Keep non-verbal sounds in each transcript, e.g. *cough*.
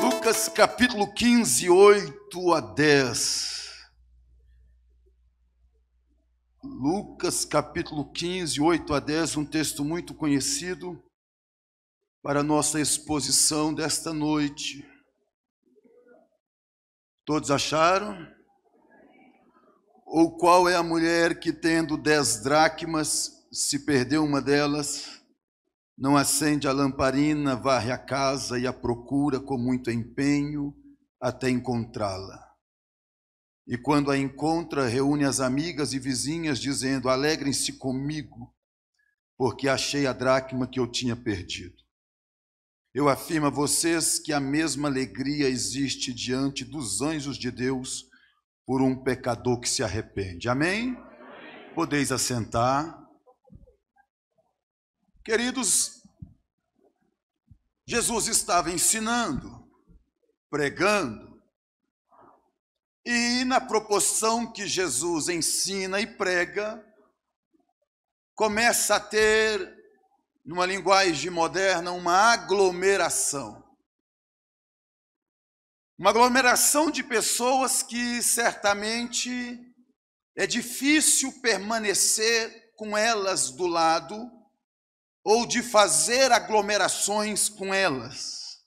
Lucas capítulo 15, 8 a 10. Lucas capítulo 15, 8 a 10, um texto muito conhecido para nossa exposição desta noite. Todos acharam? Ou qual é a mulher que, tendo dez dracmas, se perdeu uma delas, não acende a lamparina, varre a casa e a procura com muito empenho até encontrá-la? E quando a encontra, reúne as amigas e vizinhas, dizendo: Alegrem-se comigo, porque achei a dracma que eu tinha perdido. Eu afirmo a vocês que a mesma alegria existe diante dos anjos de Deus por um pecador que se arrepende. Amém? Amém. Podeis assentar. Queridos, Jesus estava ensinando, pregando, e na proporção que Jesus ensina e prega, começa a ter numa linguagem moderna, uma aglomeração. Uma aglomeração de pessoas que certamente é difícil permanecer com elas do lado ou de fazer aglomerações com elas.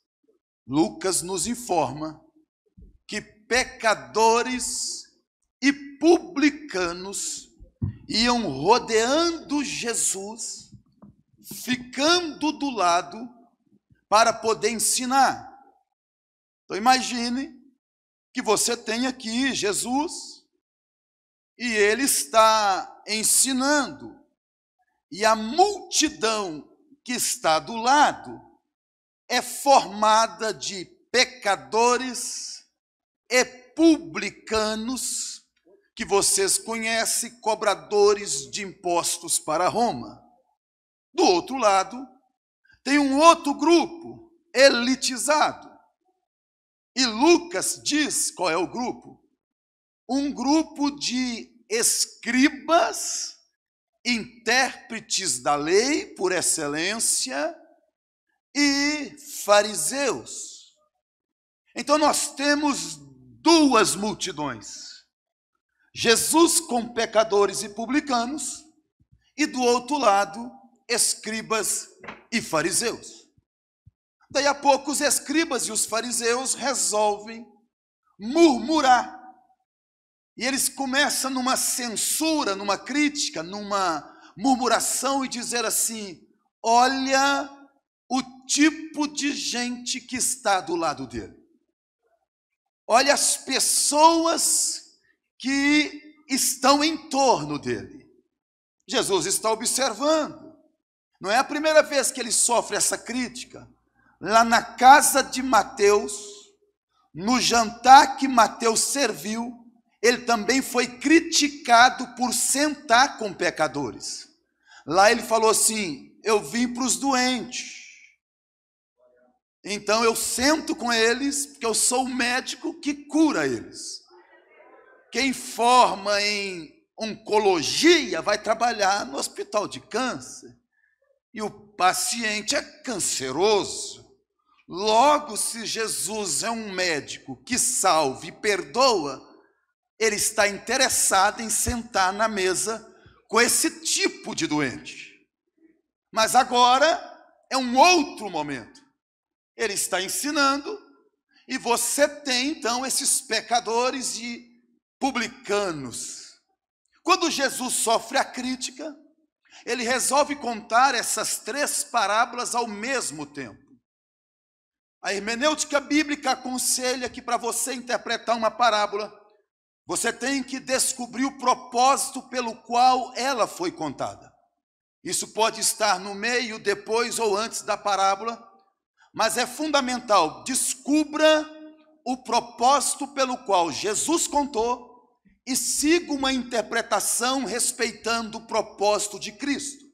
Lucas nos informa que pecadores e publicanos iam rodeando Jesus ficando do lado para poder ensinar. Então imagine que você tem aqui Jesus e ele está ensinando e a multidão que está do lado é formada de pecadores e publicanos que vocês conhecem, cobradores de impostos para Roma. Do outro lado, tem um outro grupo elitizado. E Lucas diz qual é o grupo? Um grupo de escribas, intérpretes da lei por excelência e fariseus. Então nós temos duas multidões. Jesus com pecadores e publicanos, e do outro lado, escribas e fariseus. Daí a pouco os escribas e os fariseus resolvem murmurar. E eles começam numa censura, numa crítica, numa murmuração e dizer assim: olha o tipo de gente que está do lado dele. Olha as pessoas que estão em torno dele. Jesus está observando. Não é a primeira vez que ele sofre essa crítica. Lá na casa de Mateus, no jantar que Mateus serviu, ele também foi criticado por sentar com pecadores. Lá ele falou assim: Eu vim para os doentes. Então eu sento com eles, porque eu sou o médico que cura eles. Quem forma em oncologia vai trabalhar no hospital de câncer e o paciente é canceroso. Logo, se Jesus é um médico que salve e perdoa, ele está interessado em sentar na mesa com esse tipo de doente. Mas agora é um outro momento. Ele está ensinando e você tem então esses pecadores e publicanos. Quando Jesus sofre a crítica, ele resolve contar essas três parábolas ao mesmo tempo. A hermenêutica bíblica aconselha que para você interpretar uma parábola, você tem que descobrir o propósito pelo qual ela foi contada. Isso pode estar no meio, depois ou antes da parábola, mas é fundamental, descubra o propósito pelo qual Jesus contou e siga uma interpretação respeitando o propósito de Cristo.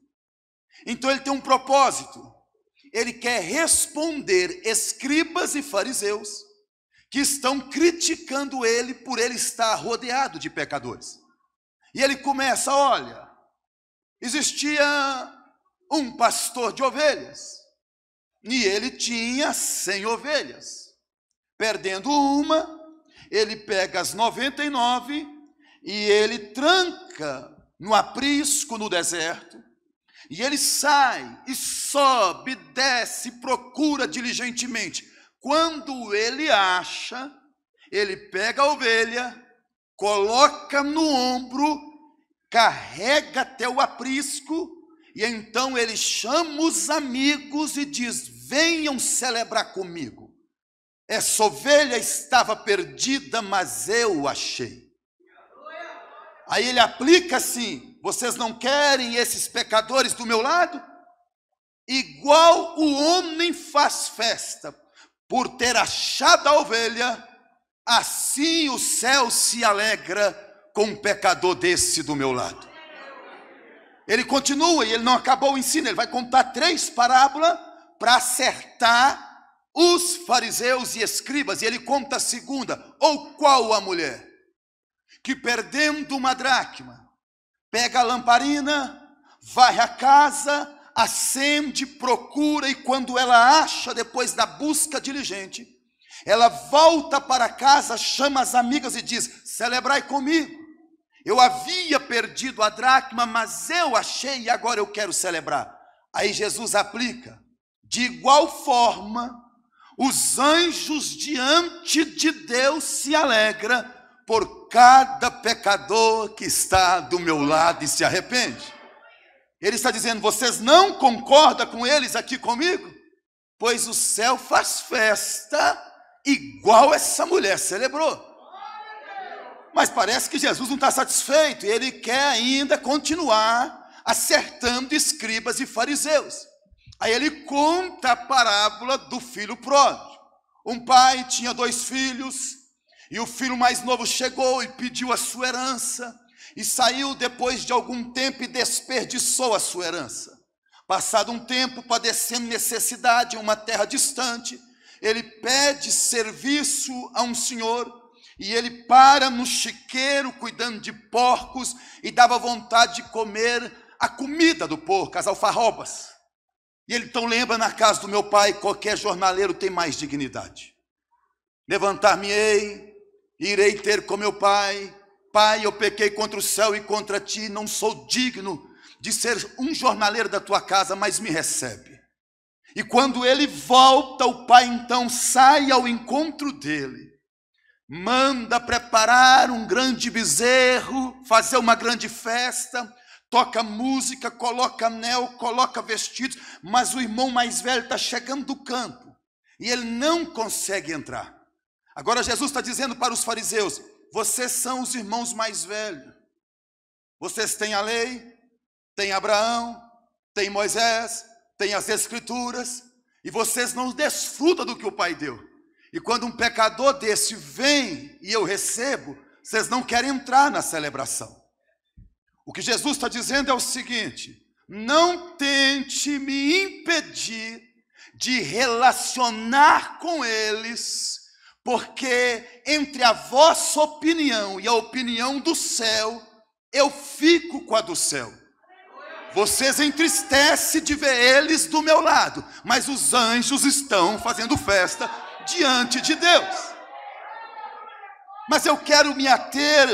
Então ele tem um propósito. Ele quer responder escribas e fariseus que estão criticando ele por ele estar rodeado de pecadores. E ele começa: olha, existia um pastor de ovelhas, e ele tinha cem ovelhas. Perdendo uma, ele pega as 99 e ele tranca no aprisco no deserto, e ele sai e sobe, desce, procura diligentemente. Quando ele acha, ele pega a ovelha, coloca no ombro, carrega até o aprisco, e então ele chama os amigos e diz: Venham celebrar comigo. Essa ovelha estava perdida, mas eu achei. Aí ele aplica assim: vocês não querem esses pecadores do meu lado? Igual o homem faz festa por ter achado a ovelha, assim o céu se alegra com um pecador desse do meu lado. Ele continua e ele não acabou o ensino, ele vai contar três parábolas para acertar os fariseus e escribas, e ele conta a segunda, ou qual a mulher? que perdendo uma dracma, pega a lamparina, vai à casa, acende, procura e quando ela acha, depois da busca diligente, ela volta para casa, chama as amigas e diz: Celebrai comigo. Eu havia perdido a dracma, mas eu achei e agora eu quero celebrar. Aí Jesus aplica: de igual forma, os anjos diante de Deus se alegram por cada pecador que está do meu lado e se arrepende. Ele está dizendo: vocês não concordam com eles aqui comigo? Pois o céu faz festa igual essa mulher celebrou. Mas parece que Jesus não está satisfeito, ele quer ainda continuar acertando escribas e fariseus. Aí ele conta a parábola do filho pródigo. Um pai tinha dois filhos, e o filho mais novo chegou e pediu a sua herança, e saiu depois de algum tempo e desperdiçou a sua herança. Passado um tempo, padecendo necessidade em uma terra distante, ele pede serviço a um senhor, e ele para no chiqueiro cuidando de porcos e dava vontade de comer a comida do porco, as alfarrobas. E ele então lembra na casa do meu pai, qualquer jornaleiro tem mais dignidade. Levantar-me-ei, irei ter com meu pai. Pai, eu pequei contra o céu e contra ti, não sou digno de ser um jornaleiro da tua casa, mas me recebe. E quando ele volta, o pai então sai ao encontro dele, manda preparar um grande bezerro, fazer uma grande festa, toca música, coloca anel, coloca vestidos, mas o irmão mais velho está chegando do campo e ele não consegue entrar. Agora Jesus está dizendo para os fariseus: vocês são os irmãos mais velhos. Vocês têm a lei, têm Abraão, têm Moisés, têm as Escrituras, e vocês não desfrutam do que o Pai deu. E quando um pecador desse vem e eu recebo, vocês não querem entrar na celebração. O que Jesus está dizendo é o seguinte: não tente me impedir de relacionar com eles porque entre a vossa opinião e a opinião do céu, eu fico com a do céu. Vocês entristecem de ver eles do meu lado, mas os anjos estão fazendo festa diante de Deus. Mas eu quero me ater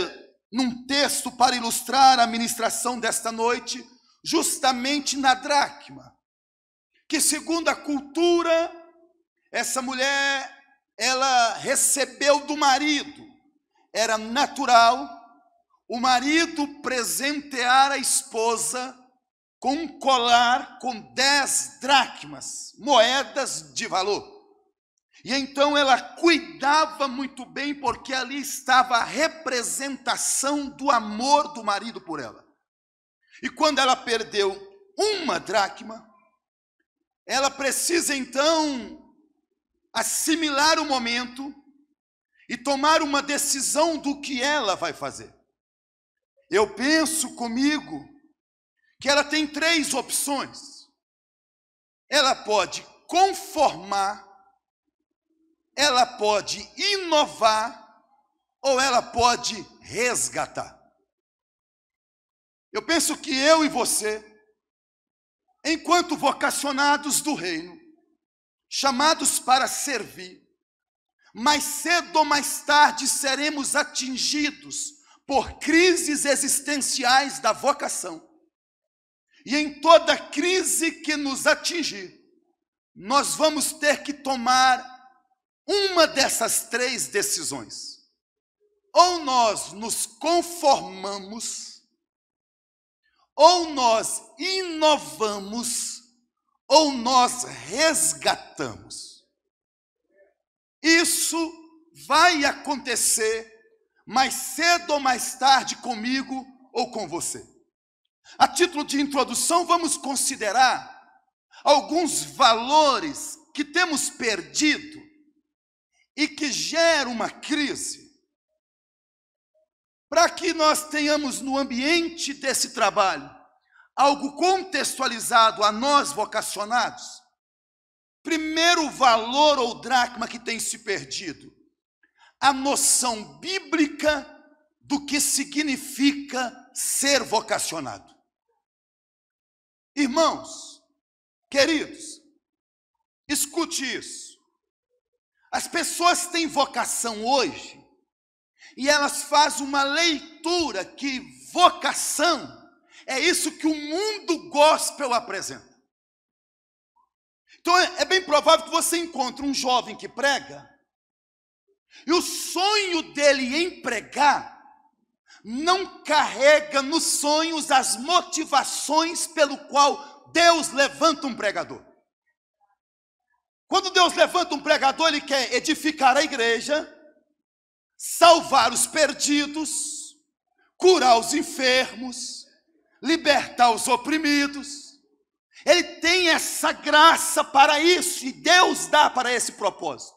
num texto para ilustrar a ministração desta noite, justamente na dracma, que segundo a cultura, essa mulher ela recebeu do marido. Era natural o marido presentear a esposa com um colar com dez dracmas, moedas de valor. E então ela cuidava muito bem, porque ali estava a representação do amor do marido por ela. E quando ela perdeu uma dracma, ela precisa então assimilar o momento e tomar uma decisão do que ela vai fazer. Eu penso comigo que ela tem três opções. Ela pode conformar, ela pode inovar ou ela pode resgatar. Eu penso que eu e você, enquanto vocacionados do reino, chamados para servir, mais cedo ou mais tarde seremos atingidos por crises existenciais da vocação. E em toda crise que nos atingir, nós vamos ter que tomar uma dessas três decisões. Ou nós nos conformamos, ou nós inovamos, ou nós resgatamos. Isso vai acontecer mais cedo ou mais tarde comigo ou com você. A título de introdução, vamos considerar alguns valores que temos perdido e que geram uma crise. Para que nós tenhamos no ambiente desse trabalho algo contextualizado a nós vocacionados, primeiro valor ou dracma que tem se perdido, a noção bíblica do que significa ser vocacionado. Irmãos, queridos, escute isso. As pessoas têm vocação hoje e elas fazem uma leitura que vocação é isso que o mundo gospel apresenta. Então é, é bem provável que você encontre um jovem que prega e o sonho dele em pregar não carrega nos sonhos as motivações pelo qual Deus levanta um pregador. Quando Deus levanta um pregador, ele quer edificar a igreja, salvar os perdidos, curar os enfermos, libertar os oprimidos. Ele tem essa graça para isso e Deus dá para esse propósito.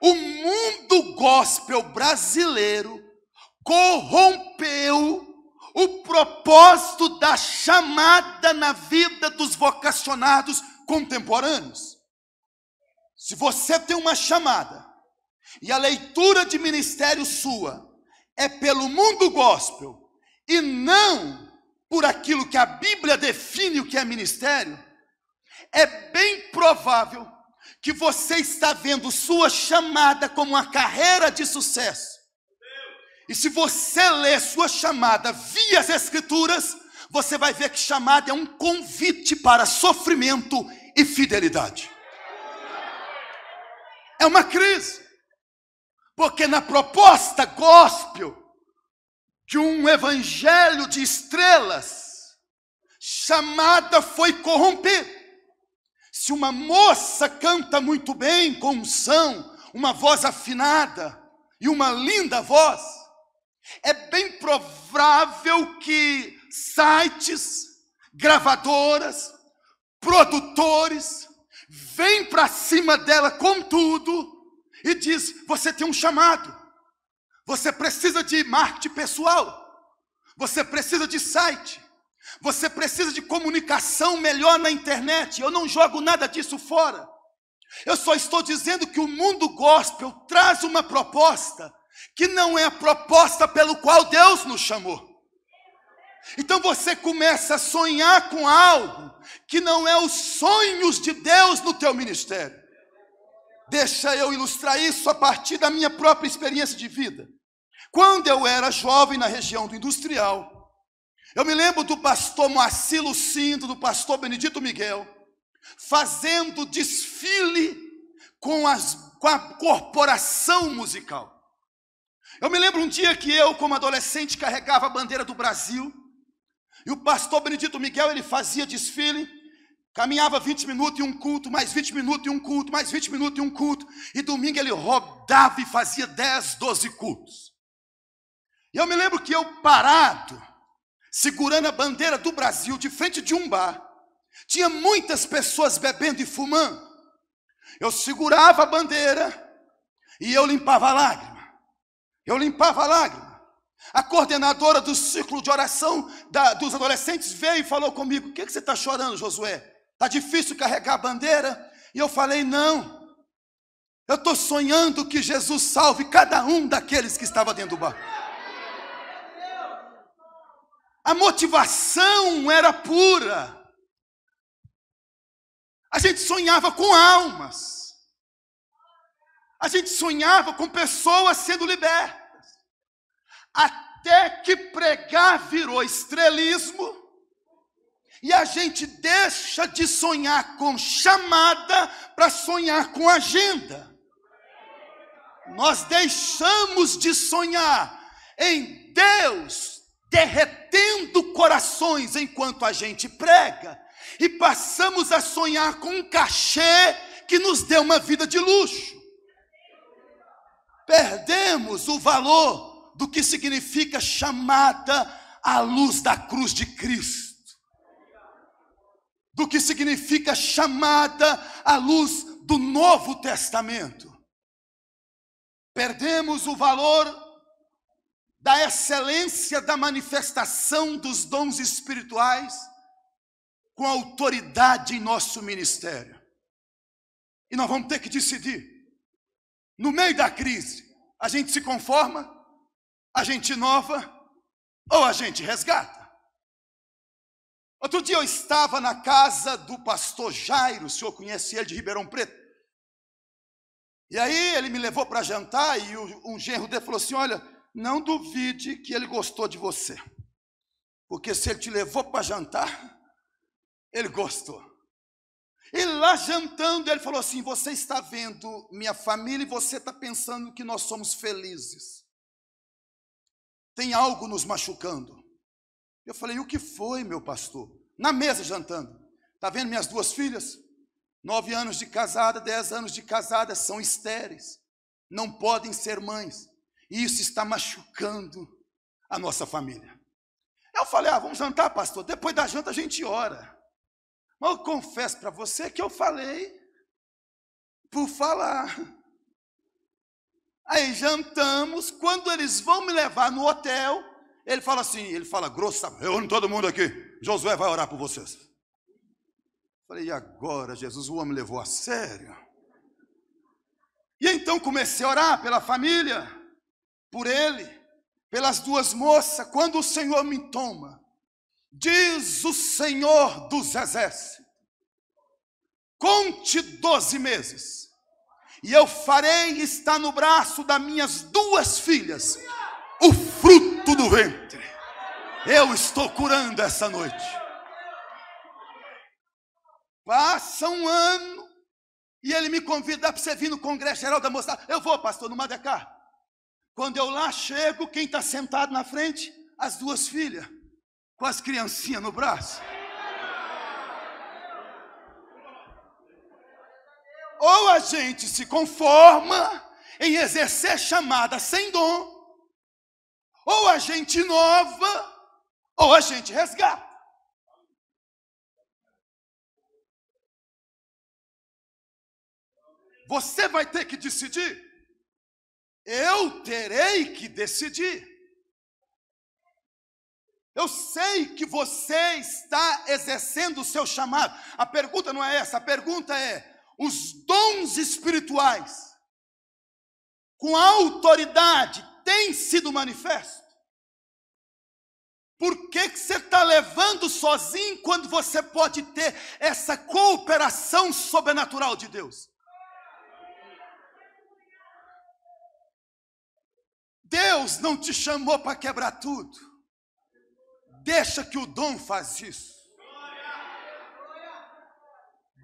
O mundo gospel brasileiro corrompeu o propósito da chamada na vida dos vocacionados contemporâneos. Se você tem uma chamada e a leitura de ministério sua é pelo mundo gospel e não por aquilo que a Bíblia define o que é ministério, é bem provável que você está vendo sua chamada como uma carreira de sucesso e se você ler sua chamada via as Escrituras, você vai ver que chamada é um convite para sofrimento e fidelidade. É uma crise. Porque na proposta gospel de um evangelho de estrelas, chamada foi corromper. Se uma moça canta muito bem, com unção, uma voz afinada e uma linda voz, é bem provável que sites, gravadoras, produtores, vêm para cima dela com tudo e diz: você tem um chamado, você precisa de marketing pessoal, você precisa de site, você precisa de comunicação melhor na internet. Eu não jogo nada disso fora. Eu só estou dizendo que o mundo gospel traz uma proposta que não é a proposta pelo qual Deus nos chamou. Então você começa a sonhar com algo que não é os sonhos de Deus no teu ministério. Deixa eu ilustrar isso a partir da minha própria experiência de vida. Quando eu era jovem na região do industrial, eu me lembro do pastor Moacir Lucindo, do pastor Benedito Miguel, fazendo desfile com, as, com a corporação musical. Eu me lembro um dia que eu, como adolescente, carregava a bandeira do Brasil, e o pastor Benedito Miguel, ele fazia desfile, caminhava 20 minutos e um culto, mais 20 minutos e um culto, mais 20 minutos e um culto, e domingo ele rodava e fazia 10, 12 cultos. E eu me lembro que eu parado, segurando a bandeira do Brasil, de frente de um bar, tinha muitas pessoas bebendo e fumando. Eu segurava a bandeira e eu limpava a lágrima. Eu limpava a lágrima. A coordenadora do círculo de oração da, dos adolescentes veio e falou comigo: O que, que você está chorando, Josué? Está difícil carregar a bandeira? E eu falei: Não. Eu estou sonhando que Jesus salve cada um daqueles que estava dentro do barco. A motivação era pura. A gente sonhava com almas. A gente sonhava com pessoas sendo libertas. Até que pregar virou estrelismo e a gente deixa de sonhar com chamada para sonhar com agenda. Nós deixamos de sonhar em Deus derretendo corações enquanto a gente prega e passamos a sonhar com um cachê que nos dê uma vida de luxo. Perdemos o valor do que significa chamada à luz da cruz de Cristo do que significa chamada à luz do Novo Testamento. Perdemos o valor da excelência da manifestação dos dons espirituais com autoridade em nosso ministério. E nós vamos ter que decidir. No meio da crise, a gente se conforma, a gente inova ou a gente resgata. Outro dia eu estava na casa do pastor Jairo, o senhor conhece ele de Ribeirão Preto. E aí ele me levou para jantar e um genro dele falou assim: Olha, não duvide que ele gostou de você. Porque se ele te levou para jantar, ele gostou. E lá jantando, ele falou assim: Você está vendo minha família e você está pensando que nós somos felizes. Tem algo nos machucando. Eu falei, o que foi, meu pastor? Na mesa jantando. Está vendo minhas duas filhas? Nove anos de casada, dez anos de casada, são estéreis. Não podem ser mães. E isso está machucando a nossa família. Eu falei, ah, vamos jantar, pastor. Depois da janta a gente ora. Mas eu confesso para você que eu falei por falar. Aí jantamos, quando eles vão me levar no hotel, ele fala assim, ele fala grossa, reúne todo mundo aqui. Josué vai orar por vocês. Falei, e agora, Jesus, o homem levou a sério. E então comecei a orar pela família, por ele, pelas duas moças, quando o Senhor me toma. Diz o Senhor dos exércitos: conte doze meses, e eu farei estar no braço das minhas duas filhas o fruto do ventre. Eu estou curando essa noite. Passa um ano e ele me convida para você vir no Congresso Geral da Moçada. Eu vou, pastor, no Madecá. Quando eu lá chego, quem está sentado na frente? As duas filhas, com as criancinhas no braço. Ou a gente se conforma em exercer chamada sem dom, ou a gente inova, ou a gente resgata. Você vai ter que decidir. Eu terei que decidir. Eu sei que você está exercendo o seu chamado. A pergunta não é essa, a pergunta é: os dons espirituais, com autoridade tem sido manifesto? Por que, que você está levando sozinho quando você pode ter essa cooperação sobrenatural de Deus? Deus não te chamou para quebrar tudo. Deixa que o dom faz isso.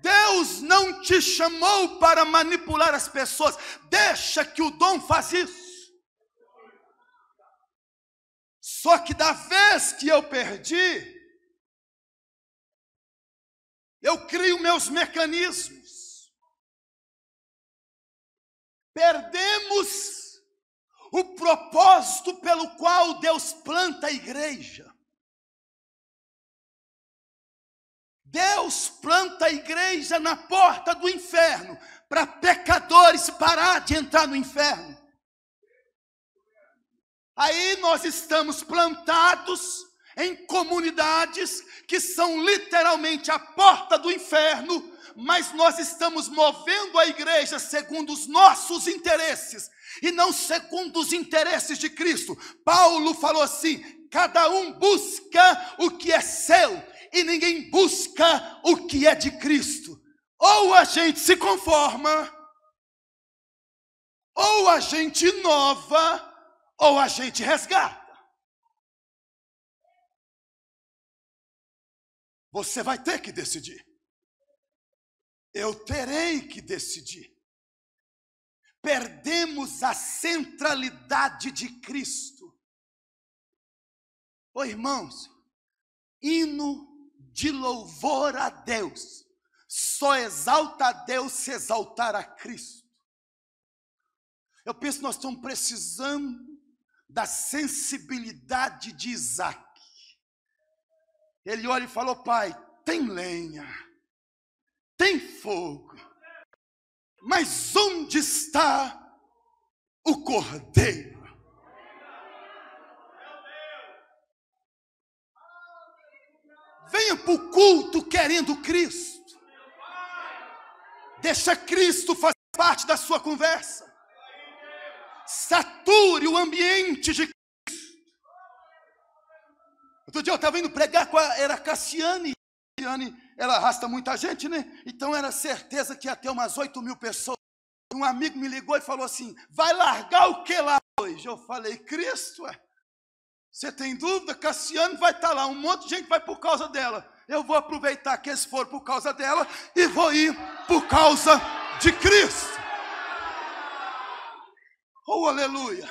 Deus não te chamou para manipular as pessoas. Deixa que o dom faz isso. Só que da vez que eu perdi, eu crio meus mecanismos. Perdemos o propósito pelo qual Deus planta a igreja. Deus planta a igreja na porta do inferno, para pecadores parar de entrar no inferno. Aí nós estamos plantados em comunidades que são literalmente a porta do inferno, mas nós estamos movendo a igreja segundo os nossos interesses e não segundo os interesses de Cristo. Paulo falou assim: cada um busca o que é seu e ninguém busca o que é de Cristo. Ou a gente se conforma, ou a gente inova, ou a gente resgata. Você vai ter que decidir. Eu terei que decidir. Perdemos a centralidade de Cristo. Ô irmãos, hino de louvor a Deus só exalta a Deus se exaltar a Cristo. Eu penso que nós estamos precisando da sensibilidade de Isaac. Ele olha e falou: Pai, tem lenha, tem fogo, mas onde está o cordeiro? Venha para o culto querendo Cristo. Deixa Cristo fazer parte da sua conversa. Sature o ambiente de Outro dia eu estava indo pregar com a, era Cassiane. Cassiane, ela arrasta muita gente, né? Então era certeza que ia ter umas 8 mil pessoas. Um amigo me ligou e falou assim: vai largar o que lá hoje? Eu falei, Cristo, é. Você tem dúvida? Cassiane vai estar tá lá, um monte de gente vai por causa dela. Eu vou aproveitar que eles foram por causa dela e vou ir por causa de Cristo. Oh, aleluia!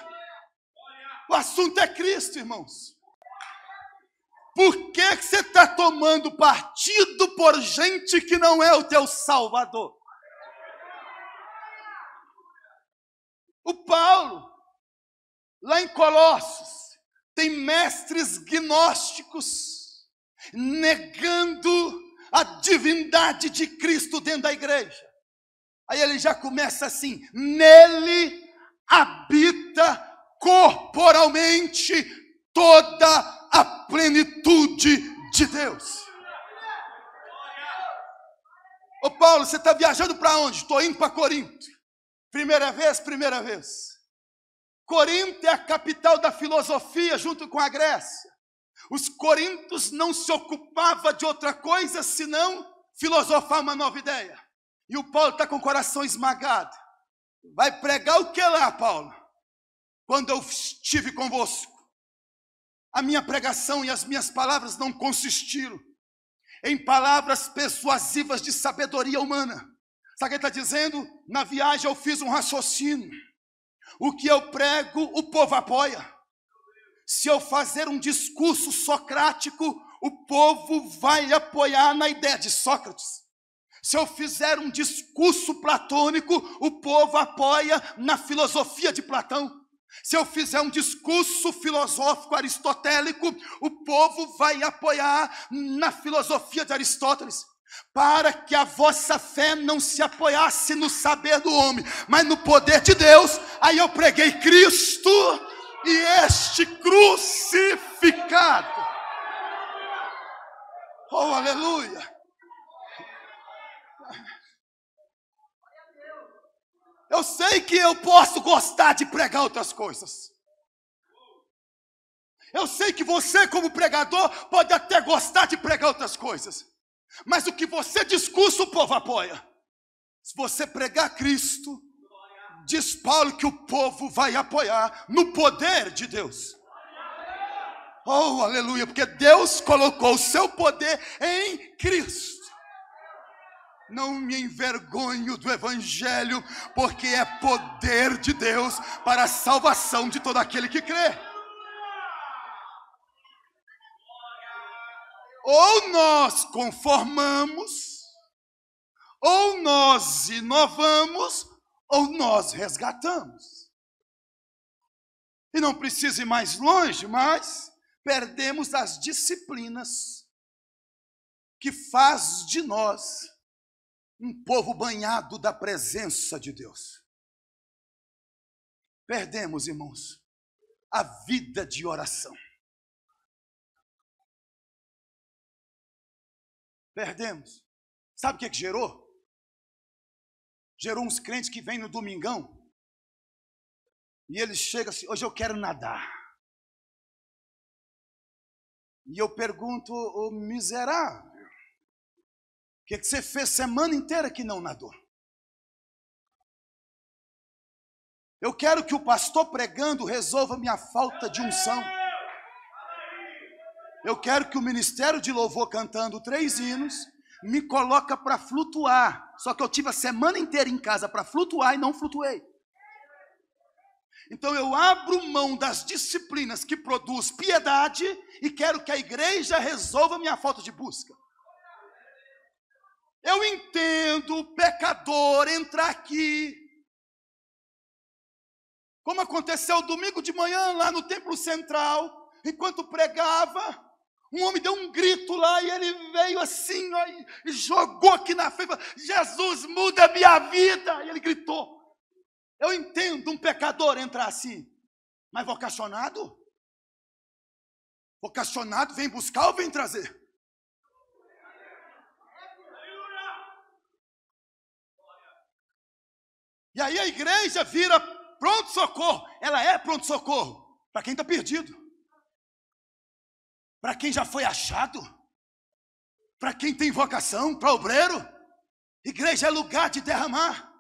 O assunto é Cristo, irmãos. Por que, que você está tomando partido por gente que não é o teu Salvador? O Paulo, lá em Colossos, tem mestres gnósticos negando a divindade de Cristo dentro da igreja. Aí ele já começa assim: nele habita corporalmente toda a plenitude de Deus. Ô Paulo, você está viajando para onde? Estou indo para Corinto. Primeira vez, primeira vez. Corinto é a capital da filosofia junto com a Grécia. Os corintos não se ocupavam de outra coisa senão filosofar uma nova ideia. E o Paulo está com o coração esmagado. Vai pregar o que lá, Paulo? Quando eu estive convosco, a minha pregação e as minhas palavras não consistiram em palavras persuasivas de sabedoria humana. Sabe o que ele está dizendo? Na viagem eu fiz um raciocínio. O que eu prego, o povo apoia. Se eu fazer um discurso socrático, o povo vai apoiar na ideia de Sócrates. Se eu fizer um discurso platônico, o povo apoia na filosofia de Platão. Se eu fizer um discurso filosófico aristotélico, o povo vai apoiar na filosofia de Aristóteles, para que a vossa fé não se apoiasse no saber do homem, mas no poder de Deus. Aí eu preguei Cristo e este crucificado. Oh, aleluia! Eu sei que eu posso gostar de pregar outras coisas. Eu sei que você, como pregador, pode até gostar de pregar outras coisas. Mas o que você discurso, o povo apoia. Se você pregar Cristo, diz Paulo que o povo vai apoiar no poder de Deus. Oh, aleluia, porque Deus colocou o seu poder em Cristo. Não me envergonho do Evangelho, porque é poder de Deus para a salvação de todo aquele que crê. Ou nós conformamos, ou nós inovamos, ou nós resgatamos. E não precisa ir mais longe, mas perdemos as disciplinas que faz de nós um povo banhado da presença de Deus. Perdemos, irmãos, a vida de oração. Perdemos. Sabe o que, é que gerou? Gerou uns crentes que vêm no domingão e eles chegam assim: hoje eu quero nadar. E eu pergunto, o miserável, que, que você fez semana inteira que não nadou? Eu quero que o pastor pregando resolva minha falta de unção. Eu quero que o ministério de louvor cantando três hinos me coloca para flutuar. Só que eu tive a semana inteira em casa para flutuar e não flutuei. Então eu abro mão das disciplinas que produz piedade e quero que a igreja resolva minha falta de busca. Eu entendo o pecador entrar aqui como aconteceu domingo de manhã lá no templo central, enquanto pregava, um homem deu um grito lá e ele veio assim ó, e jogou aqui na frente: Jesus, muda minha vida! E ele gritou. Eu entendo um pecador entrar assim, mas vocacionado? Vocacionado vem buscar ou vem trazer? E aí a igreja vira pronto-socorro, ela é pronto-socorro para quem está perdido, para quem já foi achado, para quem tem vocação, para obreiro. Igreja é lugar de derramar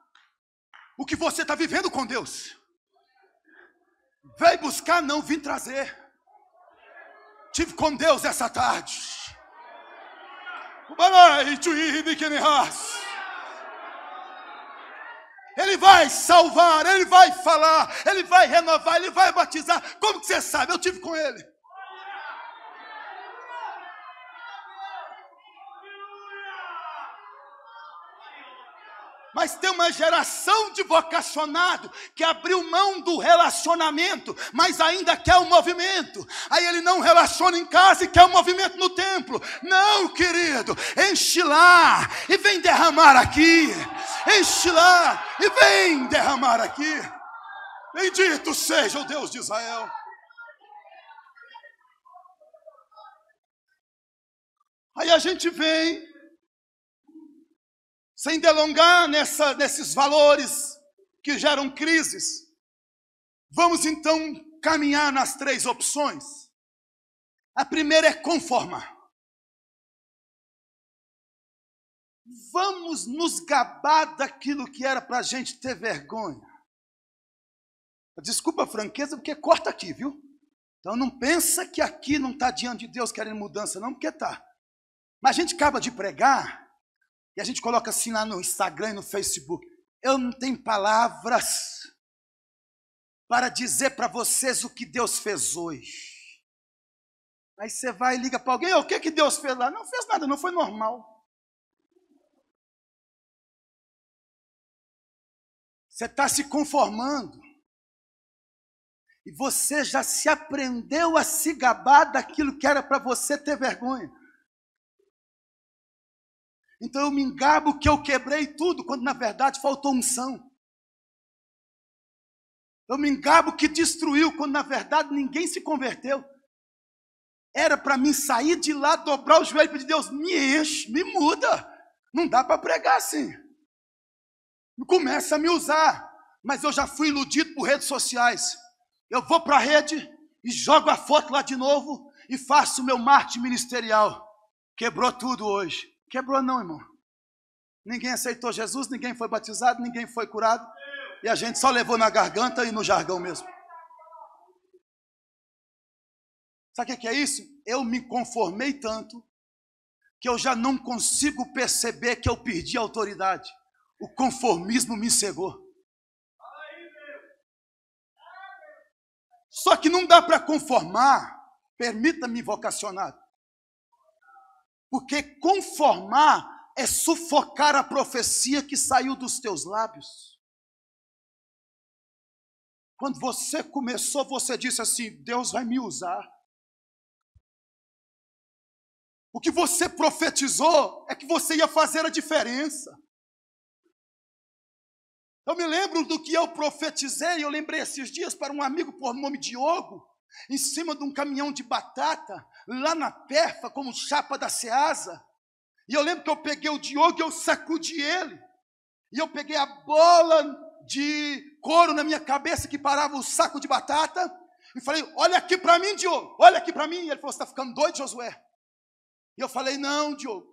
o que você está vivendo com Deus. Vem buscar, não vim trazer. Tive com Deus essa tarde. Vai, ele vai salvar, Ele vai falar, Ele vai renovar, Ele vai batizar. Como que você sabe? Eu tive com Ele. Mas tem uma geração de vocacionado que abriu mão do relacionamento, mas ainda quer o movimento. Aí ele não relaciona em casa e quer o movimento no templo. Não, querido, enche lá e vem derramar aqui. Enche lá e vem derramar aqui. Bendito seja o Deus de Israel. Aí a gente vem sem delongar nessa, nesses valores que geram crises, vamos então caminhar nas três opções. A primeira é conformar. Vamos nos gabar daquilo que era para a gente ter vergonha. Desculpa a franqueza, porque corta aqui, viu? Então não pensa que aqui não está diante de Deus querendo mudança, não, porque está. Mas a gente acaba de pregar e a gente coloca assim lá no Instagram e no Facebook. Eu não tenho palavras para dizer para vocês o que Deus fez hoje. Aí você vai e liga para alguém, o que, que Deus fez lá? Não fez nada, não foi normal. Você está se conformando. E você já se aprendeu a se gabar daquilo que era para você ter vergonha. Então eu me engabo que eu quebrei tudo, quando na verdade faltou unção. Eu me engabo que destruiu, quando na verdade ninguém se converteu. Era para mim sair de lá, dobrar o joelho e pedir, Deus, me enche, me muda. Não dá para pregar assim. Começa a me usar. Mas eu já fui iludido por redes sociais. Eu vou para a rede e jogo a foto lá de novo e faço o meu marketing ministerial. Quebrou tudo hoje. Quebrou não, irmão. Ninguém aceitou Jesus, ninguém foi batizado, ninguém foi curado. E a gente só levou na garganta e no jargão mesmo. Sabe o que é isso? Eu me conformei tanto que eu já não consigo perceber que eu perdi a autoridade. O conformismo me cegou. Só que não dá para conformar, permita-me vocacionar. Porque conformar é sufocar a profecia que saiu dos teus lábios. Quando você começou, você disse assim: Deus vai me usar. O que você profetizou é que você ia fazer a diferença. Eu me lembro do que eu profetizei, eu lembrei esses dias para um amigo por nome Diogo, em cima de um caminhão de batata, lá na perfa, como chapa da Ceasa. E eu lembro que eu peguei o Diogo e eu sacudi ele. E eu peguei a bola de couro na minha cabeça que parava o saco de batata. E falei: Olha aqui para mim, Diogo, olha aqui para mim. E ele falou: Você está ficando doido, Josué? E eu falei: Não, Diogo,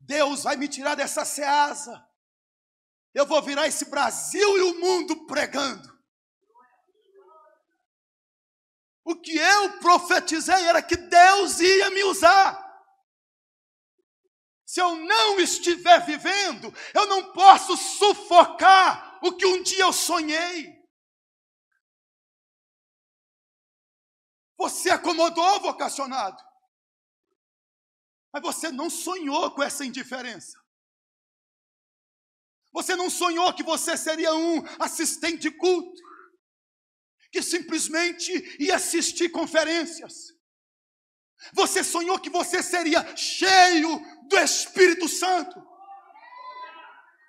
Deus vai me tirar dessa seasa. Eu vou virar esse Brasil e o mundo pregando. O que eu profetizei era que Deus ia me usar. Se eu não estiver vivendo, eu não posso sufocar o que um dia eu sonhei. Você acomodou vocacionado. Mas você não sonhou com essa indiferença. Você não sonhou que você seria um assistente culto, que simplesmente ia assistir conferências. Você sonhou que você seria cheio do Espírito Santo.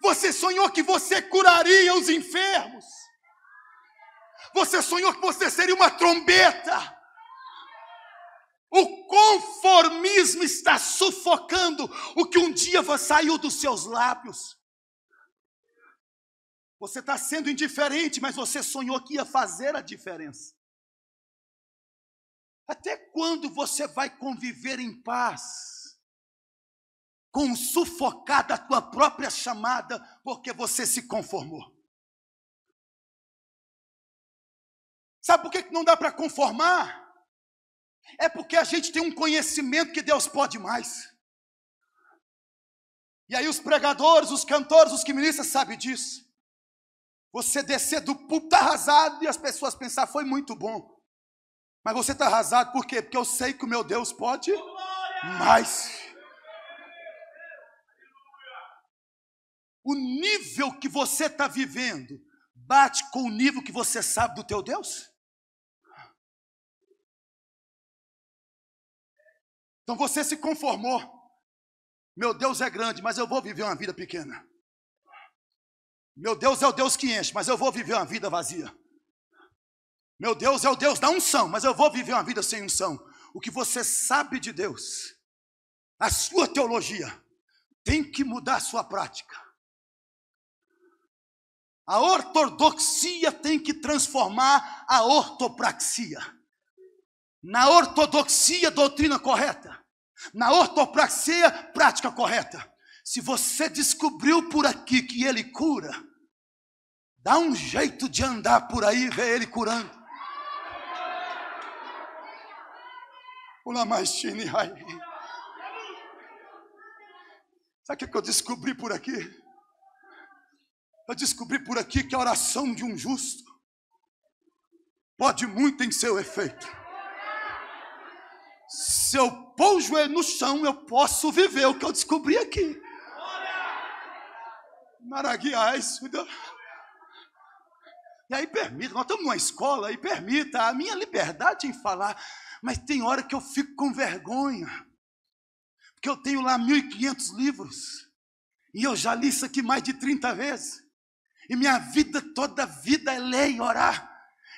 Você sonhou que você curaria os enfermos. Você sonhou que você seria uma trombeta. O conformismo está sufocando o que um dia saiu dos seus lábios. Você está sendo indiferente, mas você sonhou que ia fazer a diferença. Até quando você vai conviver em paz com o sufocar da tua própria chamada porque você se conformou? Sabe por que não dá para conformar? É porque a gente tem um conhecimento que Deus pode mais. E aí os pregadores, os cantores, os que ministram sabem disso. Você descer do púlpito arrasado e as pessoas pensar foi muito bom. Mas você está arrasado por quê? Porque eu sei que o meu Deus pode mais. O nível que você está vivendo bate com o nível que você sabe do teu Deus? Então você se conformou. Meu Deus é grande, mas eu vou viver uma vida pequena. Meu Deus é o Deus que enche, mas eu vou viver uma vida vazia. Meu Deus é o Deus da unção, mas eu vou viver uma vida sem unção. O que você sabe de Deus, a sua teologia, tem que mudar a sua prática. A ortodoxia tem que transformar a ortopraxia. Na ortodoxia, doutrina correta. Na ortopraxia, prática correta. Se você descobriu por aqui que ele cura, dá um jeito de andar por aí e ver ele curando. Pula mais, Tini, Sabe o que eu descobri por aqui? Eu descobri por aqui que a oração de um justo pode muito em seu efeito. Se eu pôr o joelho no chão, eu posso viver o que eu descobri aqui. Maraguiais. E aí permita, nós estamos numa escola e permita a minha liberdade em falar, mas tem hora que eu fico com vergonha, porque eu tenho lá 1.500 livros, e eu já li isso aqui mais de 30 vezes, e minha vida, toda vida é ler e orar.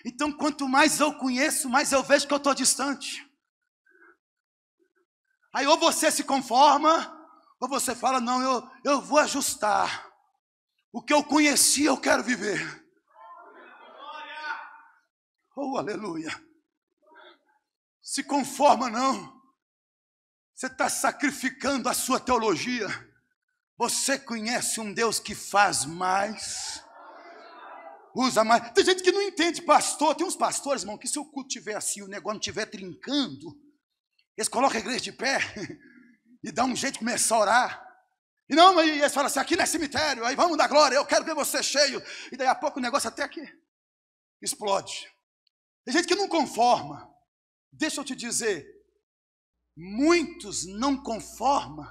Então, quanto mais eu conheço, mais eu vejo que eu estou distante. Aí ou você se conforma, ou você fala, não, eu, eu vou ajustar. O que eu conheci, eu quero viver. Oh, aleluia. Se conforma, não. Você está sacrificando a sua teologia. Você conhece um Deus que faz mais. Usa mais. Tem gente que não entende, pastor. Tem uns pastores, irmão, que se o culto estiver assim, o negócio não estiver trincando, eles colocam a igreja de pé *laughs* e dão um jeito de começar a orar. E não, mas eles falam assim, aqui não é cemitério, aí vamos dar glória, eu quero ver você cheio. E daí a pouco o negócio até aqui explode. Tem gente que não conforma. Deixa eu te dizer, muitos não conformam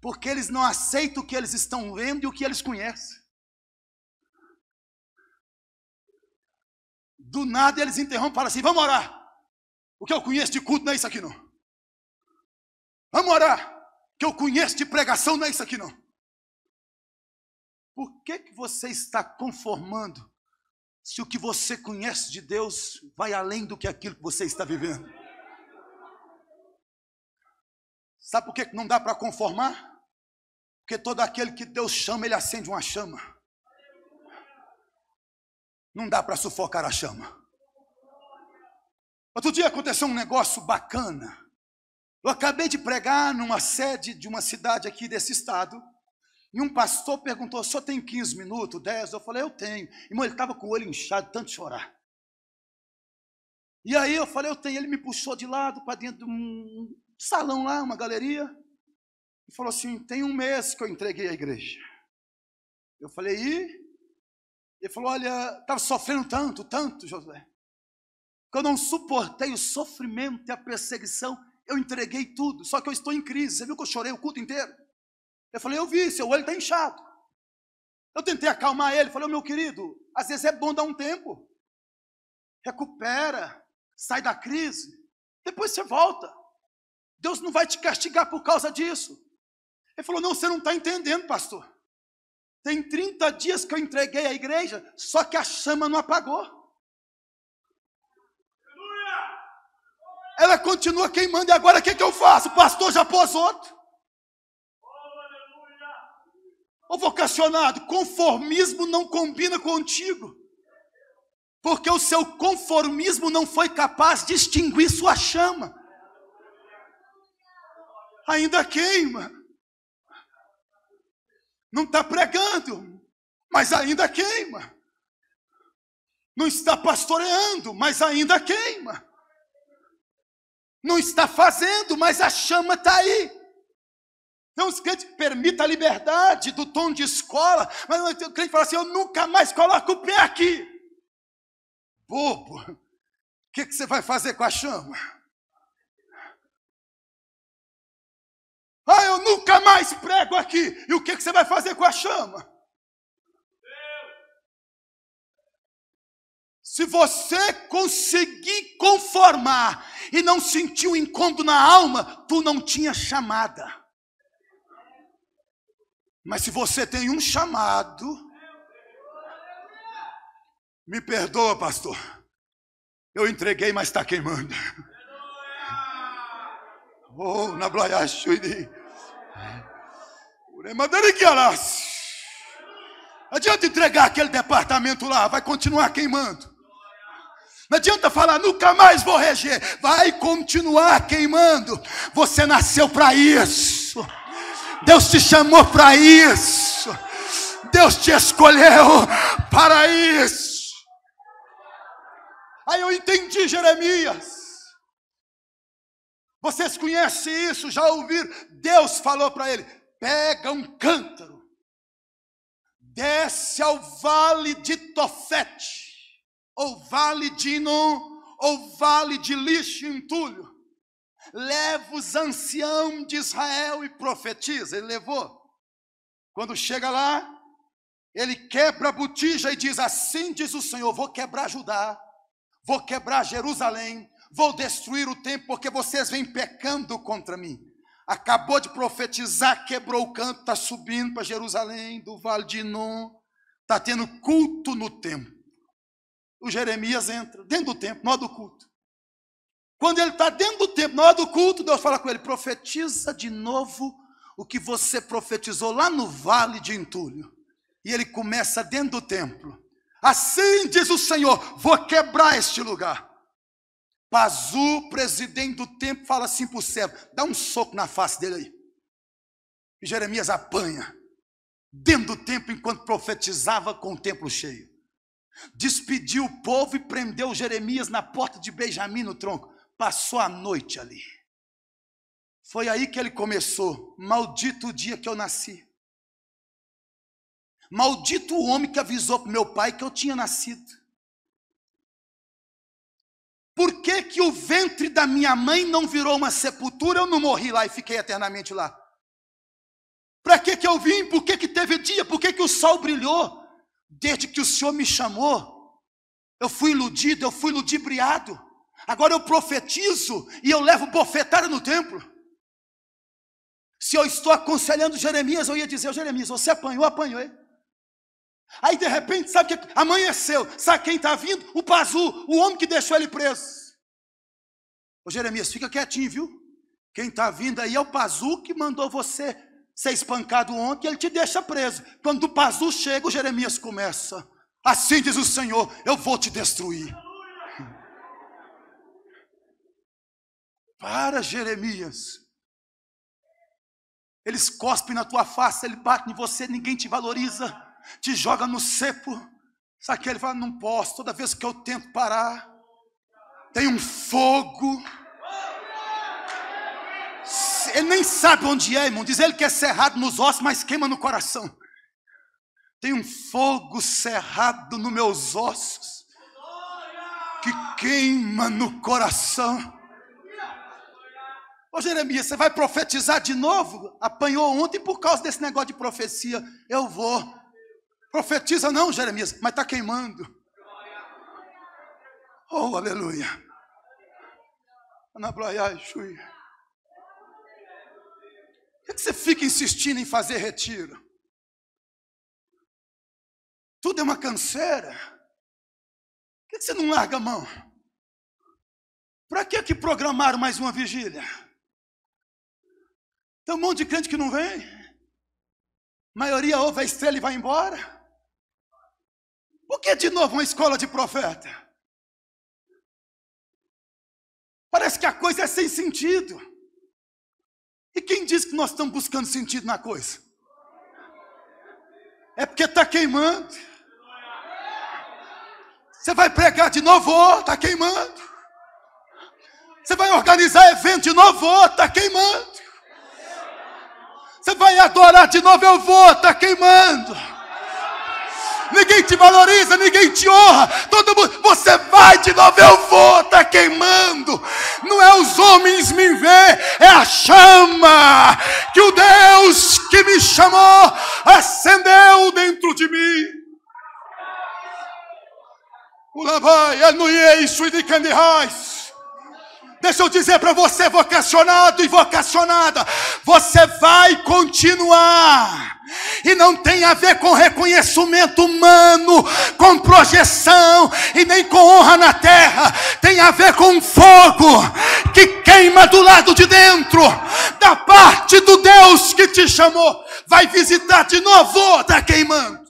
porque eles não aceitam o que eles estão vendo e o que eles conhecem. Do nada eles interrompem e falam assim: vamos orar. O que eu conheço de culto não é isso aqui, não. Vamos orar que eu conheço de pregação não é isso aqui não. Por que, que você está conformando se o que você conhece de Deus vai além do que aquilo que você está vivendo? Sabe por que não dá para conformar? Porque todo aquele que Deus chama, ele acende uma chama. Não dá para sufocar a chama. Outro dia aconteceu um negócio bacana. Eu acabei de pregar numa sede de uma cidade aqui desse estado. E um pastor perguntou: só tem 15 minutos, 10? Eu falei: eu tenho. Irmão, ele estava com o olho inchado, tanto chorar. E aí eu falei: eu tenho. Ele me puxou de lado para dentro de um salão lá, uma galeria. E falou assim: tem um mês que eu entreguei a igreja. Eu falei: e? Ele falou: olha, estava sofrendo tanto, tanto, Josué que eu não suportei o sofrimento e a perseguição, eu entreguei tudo, só que eu estou em crise. Você viu que eu chorei o culto inteiro? Eu falei, eu vi, seu olho está inchado. Eu tentei acalmar ele, falei, meu querido, às vezes é bom dar um tempo. Recupera, sai da crise, depois você volta. Deus não vai te castigar por causa disso. Ele falou, não, você não está entendendo, pastor. Tem 30 dias que eu entreguei a igreja, só que a chama não apagou. Ela continua queimando, e agora o que, que eu faço? O pastor já pôs outro. Ô vocacionado, conformismo não combina contigo, porque o seu conformismo não foi capaz de extinguir sua chama, ainda queima, não está pregando, mas ainda queima, não está pastoreando, mas ainda queima não está fazendo, mas a chama está aí. Então, os crentes permita a liberdade do tom de escola, mas o crente fala assim: eu nunca mais coloco o pé aqui. Bobo, o que, que você vai fazer com a chama? Ah, eu nunca mais prego aqui. E o que, que você vai fazer com a chama? Se você conseguir conformar e não sentir um incômodo na alma, tu não tinha chamada. Mas se você tem um chamado, me perdoa, pastor. Eu entreguei, mas está queimando. Oh, na. Adianta entregar aquele departamento lá, vai continuar queimando. Não adianta falar, nunca mais vou reger. Vai continuar queimando. Você nasceu para isso. Deus te chamou para isso. Deus te escolheu para isso. Aí eu entendi Jeremias. Vocês conhecem isso, já ouviram? Deus falou para ele: pega um cântaro, desce ao vale de Tofete ou vale de Inon, ou vale de lixo e entulho. Leva os anciãos de Israel e profetiza. Ele levou. Quando chega lá, ele quebra a botija e diz: Assim diz o Senhor: Vou quebrar Judá, vou quebrar Jerusalém, vou destruir o templo, porque vocês vêm pecando contra mim. Acabou de profetizar, quebrou o canto, está subindo para Jerusalém, do vale de Inon, está tendo culto no templo o Jeremias entra dentro do templo, na hora do culto. Quando ele está dentro do templo, na hora do culto, Deus fala com ele: profetiza de novo o que você profetizou lá no vale de entulho. E ele começa dentro do templo. Assim diz o Senhor: vou quebrar este lugar. Pazu, presidente do templo, fala assim para o servo: dá um soco na face dele aí. E Jeremias apanha, dentro do templo, enquanto profetizava com o templo cheio despediu o povo e prendeu Jeremias na porta de Benjamim no tronco. Passou a noite ali. Foi aí que ele começou. Maldito o dia que eu nasci. Maldito o homem que avisou para meu pai que eu tinha nascido. Por que, que o ventre da minha mãe não virou uma sepultura? Eu não morri lá e fiquei eternamente lá. Para que, que eu vim? Por que, que teve dia? Por que, que o sol brilhou? Desde que o Senhor me chamou, eu fui iludido, eu fui ludibriado. Agora eu profetizo e eu levo bofetada no templo. Se eu estou aconselhando Jeremias, eu ia dizer, Jeremias, você apanhou, apanhou. Hein? Aí de repente, sabe que amanheceu, sabe quem está vindo? O Pazu, o homem que deixou ele preso. Ô Jeremias, fica quietinho, viu? Quem está vindo aí é o Pazu que mandou você ser espancado ontem, ele te deixa preso. Quando o Pazu chega, o Jeremias começa. Assim diz o Senhor: Eu vou te destruir. Para, Jeremias. Eles cospem na tua face, ele bate em você, ninguém te valoriza, te joga no cepo. Sabe que ele fala, não posso, toda vez que eu tento parar, tem um fogo. Ele nem sabe onde é, irmão. Diz ele que é cerrado nos ossos, mas queima no coração. Tem um fogo cerrado nos meus ossos que queima no coração. Ô Jeremias, você vai profetizar de novo? Apanhou ontem por causa desse negócio de profecia. Eu vou. Profetiza não, Jeremias, mas está queimando. Oh, aleluia. Ana Blaia, Chui. Por que você fica insistindo em fazer retiro? Tudo é uma canseira. Por que você não larga a mão? Para que que programaram mais uma vigília? Tem um monte de crente que não vem. A maioria ouve a estrela e vai embora. Por que de novo uma escola de profeta? Parece que a coisa é sem sentido. E quem diz que nós estamos buscando sentido na coisa? É porque está queimando. Você vai pregar de novo, está queimando. Você vai organizar evento de novo, está queimando. Você vai adorar de novo, eu vou, está queimando. Ninguém te valoriza, ninguém te honra. Todo mundo, você vai de novo, eu vou, está queimando. Não é os homens me ver, é a chama que o Deus que me chamou acendeu dentro de mim. Ulabai, anuiei, sui de candihais. Deixa eu dizer para você, vocacionado e vocacionada, você vai continuar. E não tem a ver com reconhecimento humano, com projeção e nem com honra na terra. Tem a ver com fogo que queima do lado de dentro, da parte do Deus que te chamou. Vai visitar de novo, está queimando.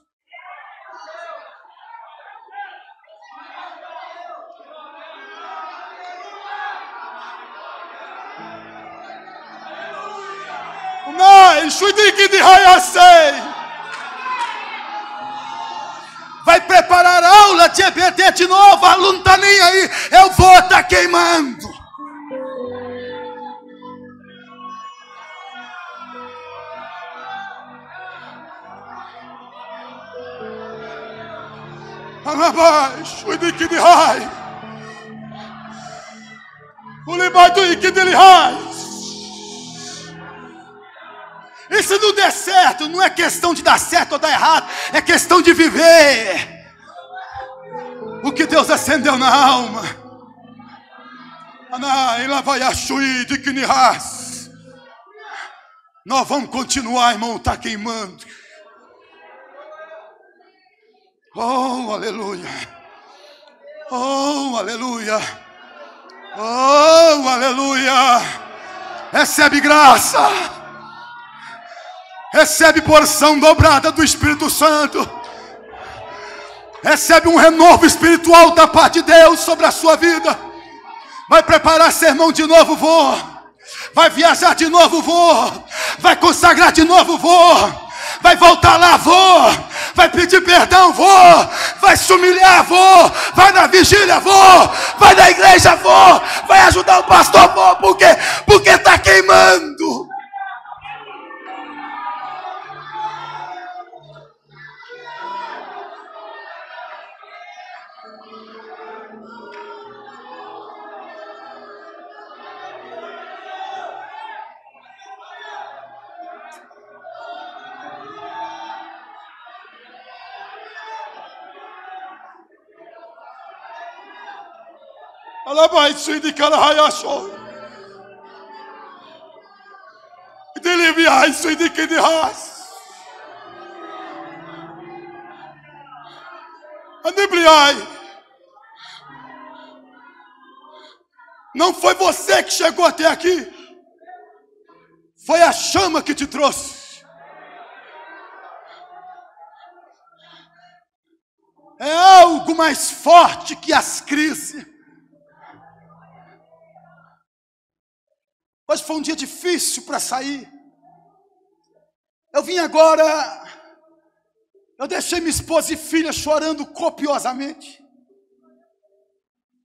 Vai preparar aula de EBD de novo, aluno não está nem aí, eu vou estar tá queimando. Abaixo, e de de raio. O limão do que se não der certo, não é questão de dar certo ou dar errado, é questão de viver. O que Deus acendeu na alma. Nós vamos continuar, irmão, está queimando. Oh, aleluia. Oh, aleluia. Oh, aleluia. Recebe graça recebe porção dobrada do Espírito Santo, recebe um renovo espiritual da parte de Deus sobre a sua vida. Vai preparar sermão de novo, vou. Vai viajar de novo, vou. Vai consagrar de novo, vou. Vai voltar lá, vou. Vai pedir perdão, vou. Vai se humilhar, vou. Vai na vigília, vou. Vai na igreja, vou. Vai ajudar o pastor, vou. Por quê? Porque está queimando. Alabaitsu de Kalahayasho. Deliviaisu de Kedihas. Anibliai. Não foi você que chegou até aqui. Foi a chama que te trouxe. É algo mais forte que as crises. Hoje foi um dia difícil para sair. Eu vim agora, eu deixei minha esposa e filha chorando copiosamente.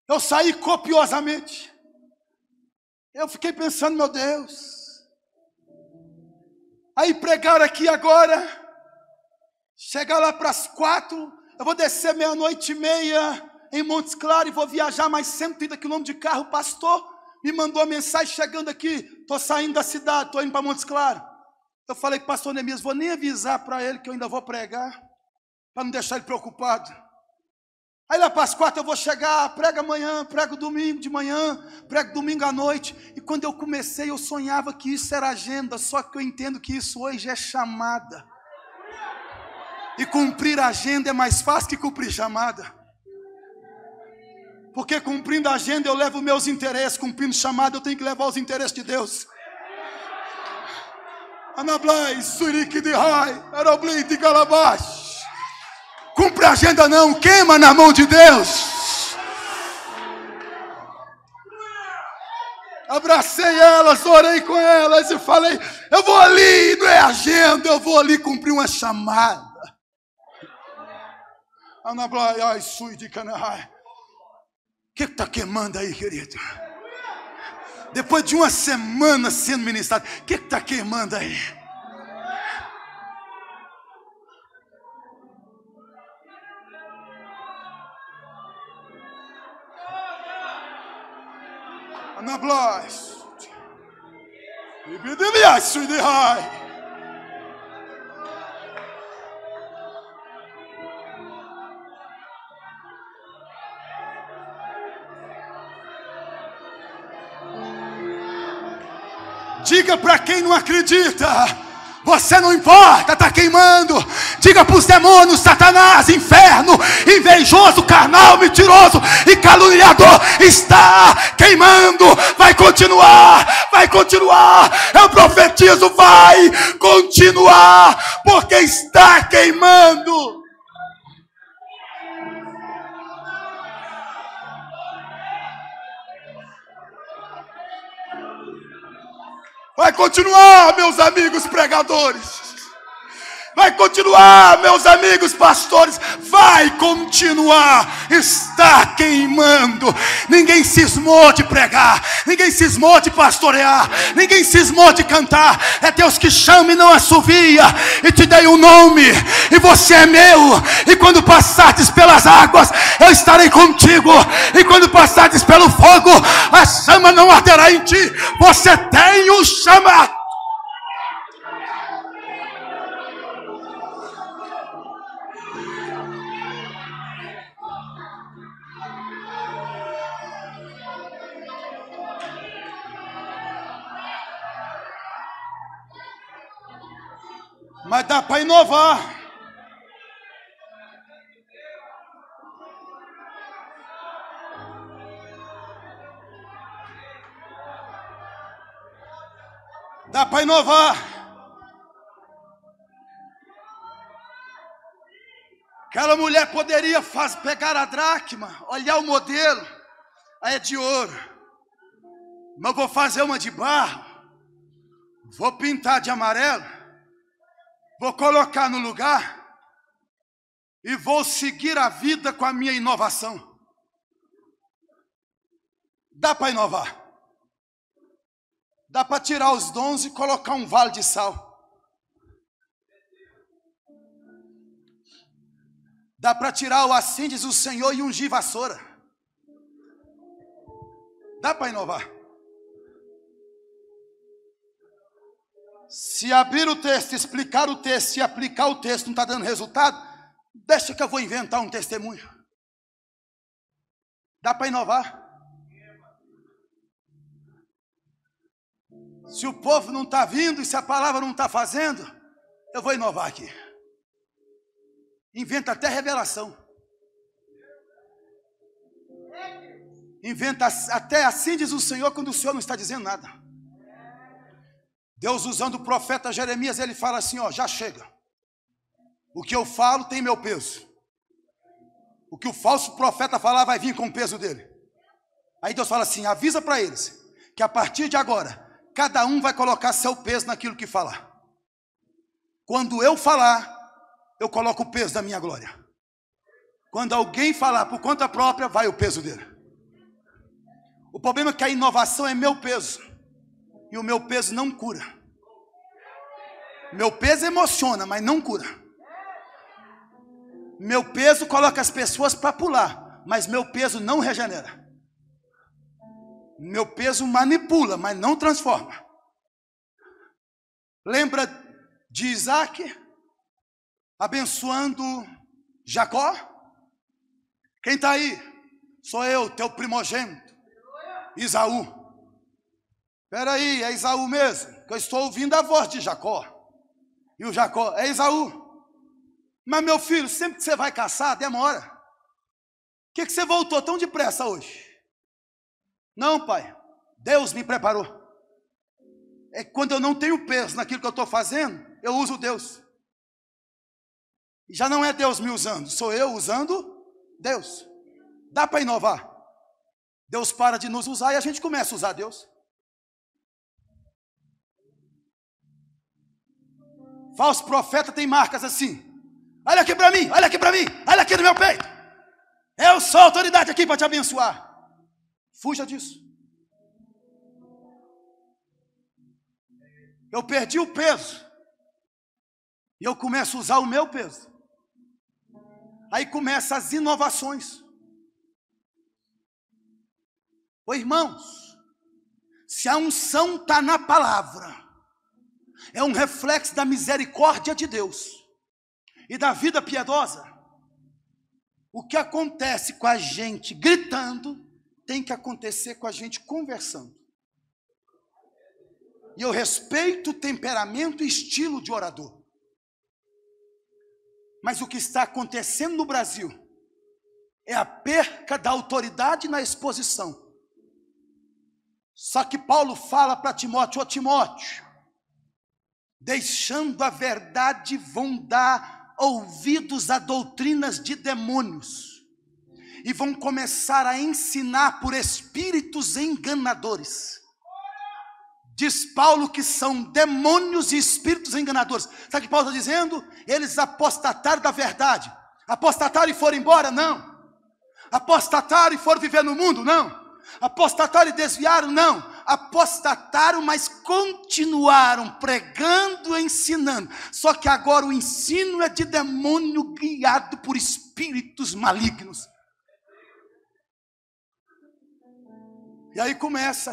Eu saí copiosamente. Eu fiquei pensando, meu Deus. Aí pregar aqui agora, chegar lá para as quatro, eu vou descer meia-noite e meia em Montes Claros e vou viajar mais 130 quilômetros de carro. Pastor me mandou a mensagem chegando aqui, estou saindo da cidade, estou indo para Montes Claros. Eu falei com o pastor Neemias, vou nem avisar para ele que eu ainda vou pregar, para não deixar ele preocupado. Aí lá para as quatro eu vou chegar, prega amanhã, prego domingo de manhã, prego domingo à noite. E quando eu comecei, eu sonhava que isso era agenda, só que eu entendo que isso hoje é chamada. E cumprir agenda é mais fácil que cumprir chamada. Porque cumprindo a agenda eu levo meus interesses, cumprindo chamada eu tenho que levar os interesses de Deus. Anablai, Surique de Rai, Aeroblim de Calabash. Cumpre a agenda não, queima na mão de Deus. Abracei elas, orei com elas e falei: Eu vou ali, não é agenda, eu vou ali cumprir uma chamada. Anablai, sui de Canahai. O que está queimando aí, querido? Depois de uma semana sendo ministrado, o que está queimando aí? na blast. Ibidibiasu de Diga para quem não acredita. Você não importa, está queimando. Diga para os demônios, Satanás, inferno, invejoso, carnal, mentiroso e caluniador, está queimando. Vai continuar, vai continuar. Eu profetizo, vai continuar, porque está queimando. Vai continuar, meus amigos pregadores. Vai continuar, meus amigos pastores. Vai continuar. Está queimando. Ninguém cismou de pregar. Ninguém cismou de pastorear. Ninguém cismou de cantar. É Deus que chama e não assovia. E te dei um nome. E você é meu. E quando passares pelas águas, eu estarei contigo. E quando passares pelo fogo, a chama não arderá em ti. Você tem o chamado. Mas dá para inovar. Dá para inovar. Aquela mulher poderia faz, pegar a dracma, olhar o modelo, aí é de ouro. Mas vou fazer uma de barro, vou pintar de amarelo vou colocar no lugar e vou seguir a vida com a minha inovação. Dá para inovar. Dá para tirar os dons e colocar um vale de sal. Dá para tirar o assim diz o Senhor e ungir vassoura. Dá para inovar. Se abrir o texto, explicar o texto e aplicar o texto não está dando resultado, deixa que eu vou inventar um testemunho. Dá para inovar? Se o povo não está vindo e se a palavra não está fazendo, eu vou inovar aqui. Inventa até revelação. Inventa até assim diz o Senhor quando o Senhor não está dizendo nada. Deus usando o profeta Jeremias, ele fala assim: ó, já chega. O que eu falo tem meu peso. O que o falso profeta falar vai vir com o peso dele. Aí Deus fala assim: avisa para eles que a partir de agora, cada um vai colocar seu peso naquilo que falar. Quando eu falar, eu coloco o peso da minha glória. Quando alguém falar por conta própria, vai o peso dele. O problema é que a inovação é meu peso. E o meu peso não cura. Meu peso emociona, mas não cura. Meu peso coloca as pessoas para pular, mas meu peso não regenera. Meu peso manipula, mas não transforma. Lembra de Isaac abençoando Jacó? Quem está aí? Sou eu, teu primogênito, Isaú. Espera aí, é Isaú mesmo, que eu estou ouvindo a voz de Jacó. E o Jacó, é Isaú. Mas meu filho, sempre que você vai caçar, demora. Por que, que você voltou tão depressa hoje? Não, pai, Deus me preparou. É quando eu não tenho peso naquilo que eu estou fazendo, eu uso Deus. Já não é Deus me usando, sou eu usando Deus. Dá para inovar. Deus para de nos usar e a gente começa a usar Deus. Falso profeta tem marcas assim. Olha aqui para mim, olha aqui para mim, olha aqui no meu peito. Eu sou autoridade aqui para te abençoar. Fuja disso. Eu perdi o peso. E eu começo a usar o meu peso. Aí começam as inovações. Ô irmãos, se a unção está na palavra, é um reflexo da misericórdia de Deus e da vida piedosa. O que acontece com a gente gritando, tem que acontecer com a gente conversando. E eu respeito o temperamento e estilo de orador. Mas o que está acontecendo no Brasil é a perca da autoridade na exposição. Só que Paulo fala para Timóteo, ô Timóteo, deixando a verdade vão dar ouvidos a doutrinas de demônios e vão começar a ensinar por espíritos enganadores. Diz Paulo que são demônios e espíritos enganadores. Sabe o que Paulo está dizendo? Eles apostataram da verdade. Apostataram e foram embora? Não. Apostataram e foram viver no mundo? Não. Apostataram e desviaram? Não. Apostataram, mas continuaram pregando e ensinando. Só que agora o ensino é de demônio guiado por espíritos malignos. E aí começa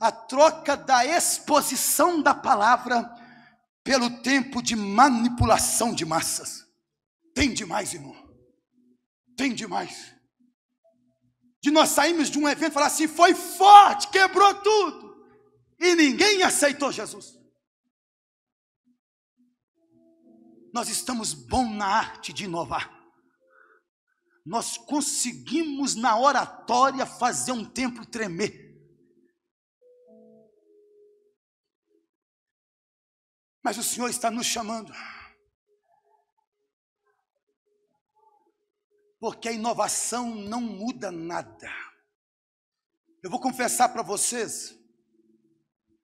a troca da exposição da palavra pelo tempo de manipulação de massas. Tem demais, irmão. Tem demais. De nós saímos de um evento e falar assim: foi forte, quebrou tudo. E ninguém aceitou Jesus. Nós estamos bom na arte de inovar. Nós conseguimos na oratória fazer um templo tremer. Mas o Senhor está nos chamando. Porque a inovação não muda nada. Eu vou confessar para vocês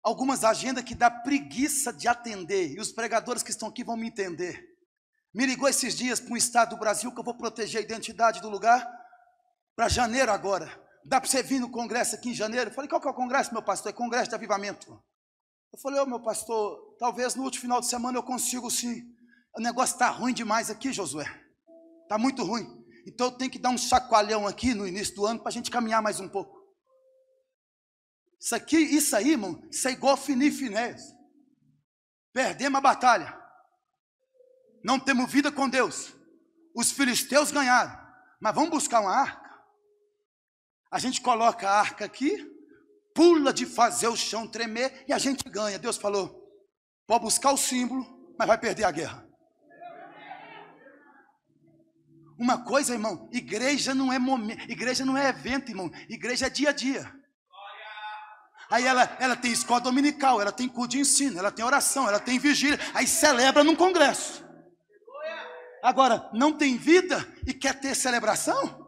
algumas agendas que dá preguiça de atender, e os pregadores que estão aqui vão me entender. Me ligou esses dias para um estado do Brasil que eu vou proteger a identidade do lugar para janeiro agora. Dá para você vir no congresso aqui em janeiro? Eu falei, qual que é o congresso, meu pastor? É congresso de avivamento. Eu falei, ô oh, meu pastor, talvez no último final de semana eu consigo sim. O negócio está ruim demais aqui, Josué. Está muito ruim. Então eu tenho que dar um chacoalhão aqui no início do ano para a gente caminhar mais um pouco. Isso aqui, isso aí, irmão, isso é igual Fini Finés. Perdemos a batalha. Não temos vida com Deus. Os filisteus ganharam. Mas vamos buscar uma arca. A gente coloca a arca aqui, pula de fazer o chão tremer e a gente ganha. Deus falou: pode buscar o símbolo, mas vai perder a guerra. Uma coisa, irmão, igreja não é momento, igreja não é evento, irmão, igreja é dia a dia. Aí ela, ela tem escola dominical, ela tem culto de ensino, ela tem oração, ela tem vigília, aí celebra num congresso. Agora, não tem vida e quer ter celebração?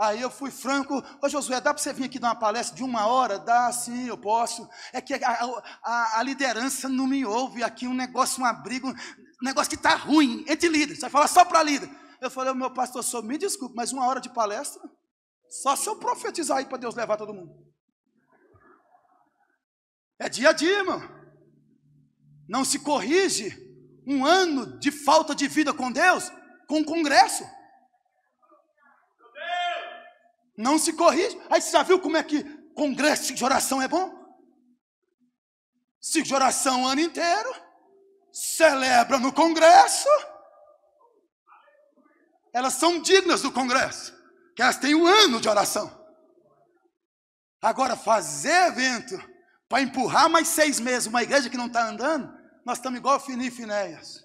Aí eu fui franco, ô Josué, dá para você vir aqui dar uma palestra de uma hora? Dá, sim, eu posso. É que a, a, a liderança não me ouve aqui, um negócio, um abrigo, negócio que está ruim, entre líderes, vai falar só para líder. Eu falei, meu pastor, só me desculpe, mas uma hora de palestra, só se eu profetizar aí para Deus levar todo mundo. É dia a dia, irmão. Não se corrige um ano de falta de vida com Deus com um congresso não se corrige. Aí você já viu como é que congresso de oração é bom? Ciclo de oração o ano inteiro, celebra no congresso. Elas são dignas do congresso, que elas têm um ano de oração. Agora, fazer evento para empurrar mais seis meses uma igreja que não está andando, nós estamos igual Fini e Finéias.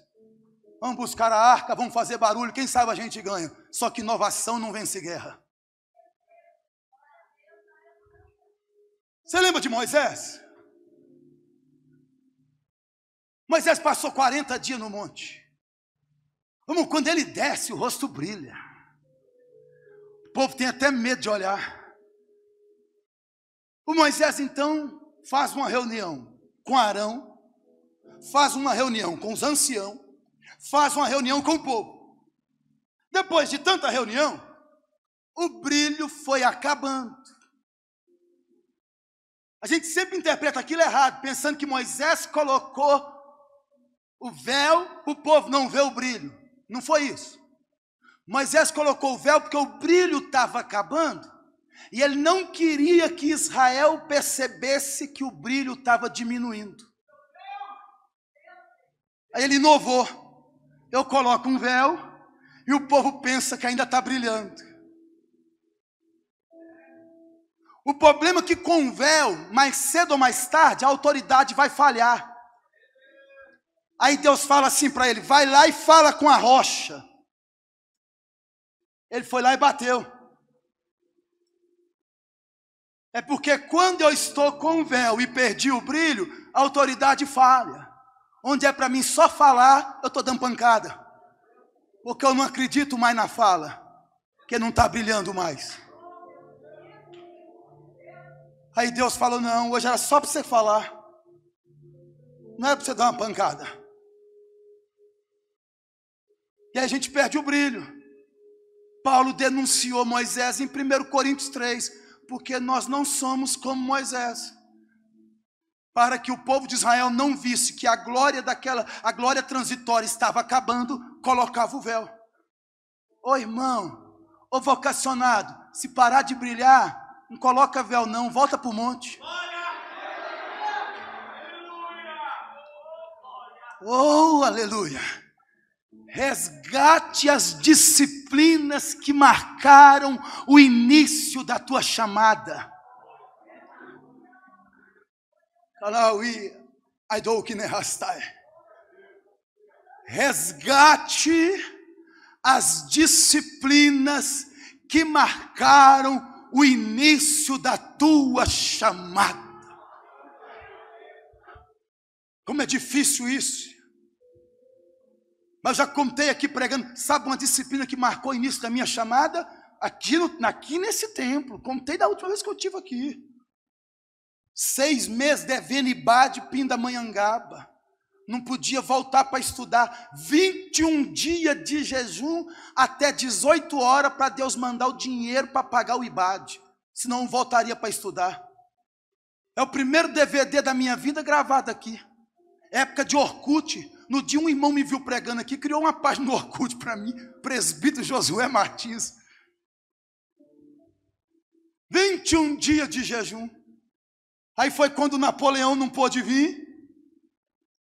Vamos buscar a arca, vamos fazer barulho, quem sabe a gente ganha. Só que inovação não vence guerra. Você lembra de Moisés? Moisés passou 40 dias no monte. Quando ele desce, o rosto brilha. O povo tem até medo de olhar. O Moisés então faz uma reunião com Arão, faz uma reunião com os anciãos, faz uma reunião com o povo. Depois de tanta reunião, o brilho foi acabando. A gente sempre interpreta aquilo errado, pensando que Moisés colocou o véu, o povo não vê o brilho. Não foi isso. Moisés colocou o véu porque o brilho estava acabando e ele não queria que Israel percebesse que o brilho estava diminuindo. Aí ele inovou. Eu coloco um véu e o povo pensa que ainda está brilhando. O problema é que com o véu, mais cedo ou mais tarde, a autoridade vai falhar. Aí Deus fala assim para ele: vai lá e fala com a rocha. Ele foi lá e bateu. É porque quando eu estou com o véu e perdi o brilho, a autoridade falha. Onde é para mim só falar, eu estou dando pancada. Porque eu não acredito mais na fala, que não está brilhando mais. Aí Deus falou: não, hoje era só para você falar, não era para você dar uma pancada. E aí a gente perde o brilho. Paulo denunciou Moisés em 1 Coríntios 3, porque nós não somos como Moisés. Para que o povo de Israel não visse que a glória daquela, a glória transitória estava acabando, colocava o véu. Ô irmão, ô vocacionado, se parar de brilhar, não coloca véu, não, volta para o monte. Oh, aleluia! Resgate as disciplinas que marcaram o início da tua chamada. Resgate as disciplinas que marcaram o início da tua chamada. Como é difícil isso. Mas já contei aqui pregando, sabe uma disciplina que marcou o início da minha chamada? Aqui, no, aqui nesse templo. Contei da última vez que eu estive aqui. Seis meses devendo Ibade, Pindamonhangaba não podia voltar para estudar. 21 dias de jejum até 18 horas para Deus mandar o dinheiro para pagar o IBAD. Senão não voltaria para estudar. É o primeiro DVD da minha vida gravado aqui. Época de Orkut. No dia um irmão me viu pregando aqui, criou uma página no Orkut para mim, presbítero Josué Martins. 21 dias de jejum. Aí foi quando Napoleão não pôde vir.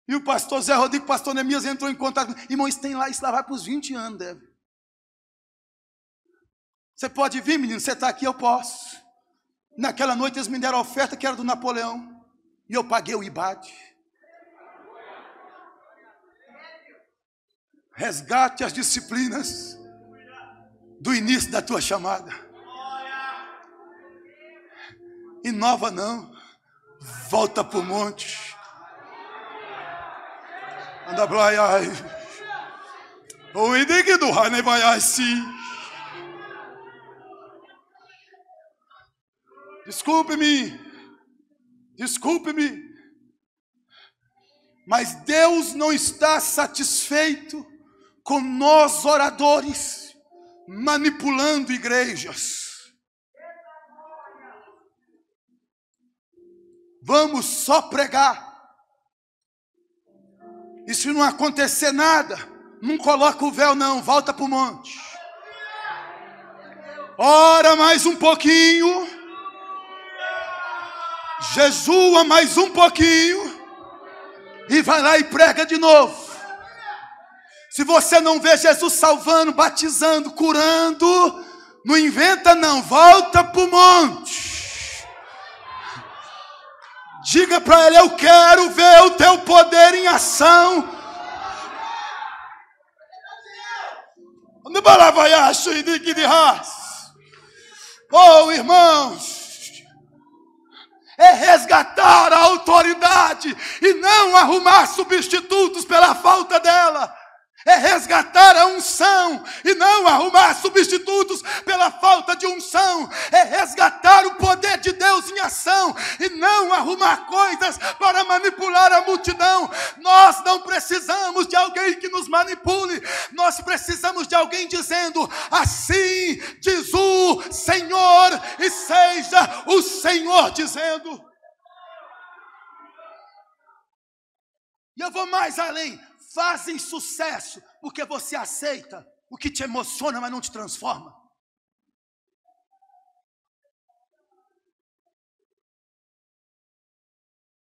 E o pastor Zé Rodrigo, pastor Neemias entrou em contato. Irmão, isso tem lá, isso lá vai para os 20 anos, deve. Você pode vir, menino, você está aqui, eu posso. Naquela noite eles me deram a oferta que era do Napoleão. E eu paguei o IBAD. Resgate as disciplinas do início da tua chamada. Inova não. Volta para o monte. Anda blaiai. O idig do hane vai assim. Desculpe-me. Desculpe-me. Mas Deus não está satisfeito com nós oradores manipulando igrejas. Vamos só pregar. E se não acontecer nada, não coloca o véu, não, volta para o monte. Ora mais um pouquinho. Jesua mais um pouquinho. E vai lá e prega de novo. Se você não vê Jesus salvando, batizando, curando, não inventa não, volta para o monte. Diga para ele: Eu quero ver o teu poder em ação. Oh, irmãos, é resgatar a autoridade e não arrumar substitutos pela falta dela é resgatar a unção e não arrumar substitutos pela falta de unção, é resgatar o poder de Deus em ação e não arrumar coisas para manipular a multidão. Nós não precisamos de alguém que nos manipule, nós precisamos de alguém dizendo: Assim diz o Senhor, e seja o Senhor dizendo. E eu vou mais além fazem sucesso porque você aceita o que te emociona, mas não te transforma.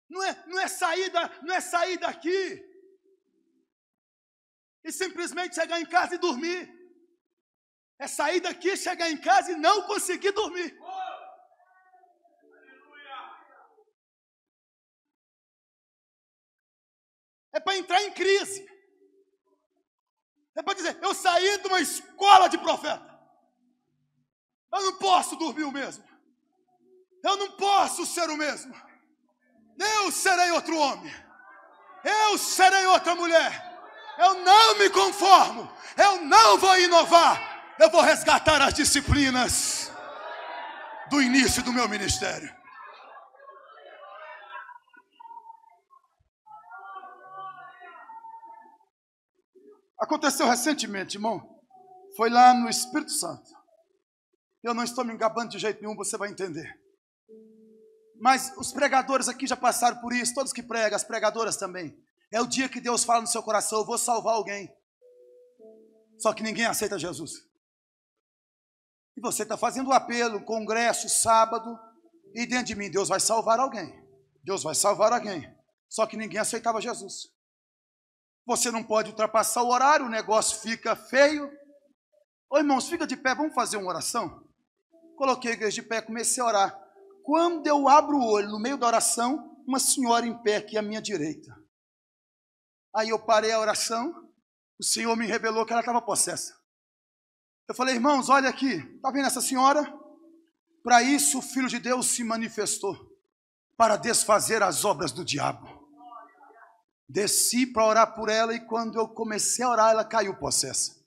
Não é, não é sair da, não é sair daqui e simplesmente chegar em casa e dormir. É sair daqui, chegar em casa e não conseguir dormir. É para entrar em crise. É para dizer, eu saí de uma escola de profeta. Eu não posso dormir o mesmo. Eu não posso ser o mesmo. Eu serei outro homem. Eu serei outra mulher. Eu não me conformo. Eu não vou inovar. Eu vou resgatar as disciplinas do início do meu ministério. Aconteceu recentemente, irmão. Foi lá no Espírito Santo. Eu não estou me engabando de jeito nenhum, você vai entender. Mas os pregadores aqui já passaram por isso, todos que pregam, as pregadoras também. É o dia que Deus fala no seu coração: eu vou salvar alguém. Só que ninguém aceita Jesus. E você está fazendo o apelo, congresso, sábado, e dentro de mim, Deus vai salvar alguém. Deus vai salvar alguém. Só que ninguém aceitava Jesus. Você não pode ultrapassar o horário, o negócio fica feio. Ô irmãos, fica de pé, vamos fazer uma oração? Coloquei a igreja de pé, comecei a orar. Quando eu abro o olho, no meio da oração, uma senhora em pé aqui à minha direita. Aí eu parei a oração, o Senhor me revelou que ela estava possessa. Eu falei, irmãos, olha aqui, está vendo essa senhora? Para isso o Filho de Deus se manifestou, para desfazer as obras do diabo. Desci para orar por ela e quando eu comecei a orar, ela caiu possessa.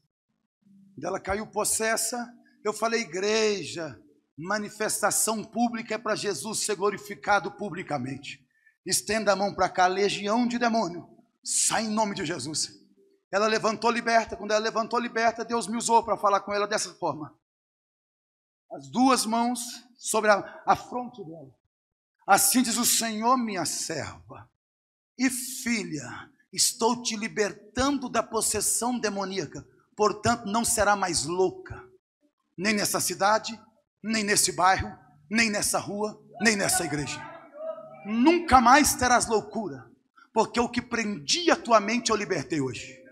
Ela caiu possessa, eu falei, igreja, manifestação pública é para Jesus ser glorificado publicamente. Estenda a mão para cá, legião de demônio, sai em nome de Jesus. Ela levantou liberta, quando ela levantou liberta, Deus me usou para falar com ela dessa forma. As duas mãos sobre a, a fronte dela. Assim diz o Senhor, minha serva e filha, estou te libertando da possessão demoníaca, portanto não será mais louca, nem nessa cidade, nem nesse bairro, nem nessa rua, nem nessa igreja. Nunca mais terás loucura, porque o que prendia a tua mente eu libertei hoje.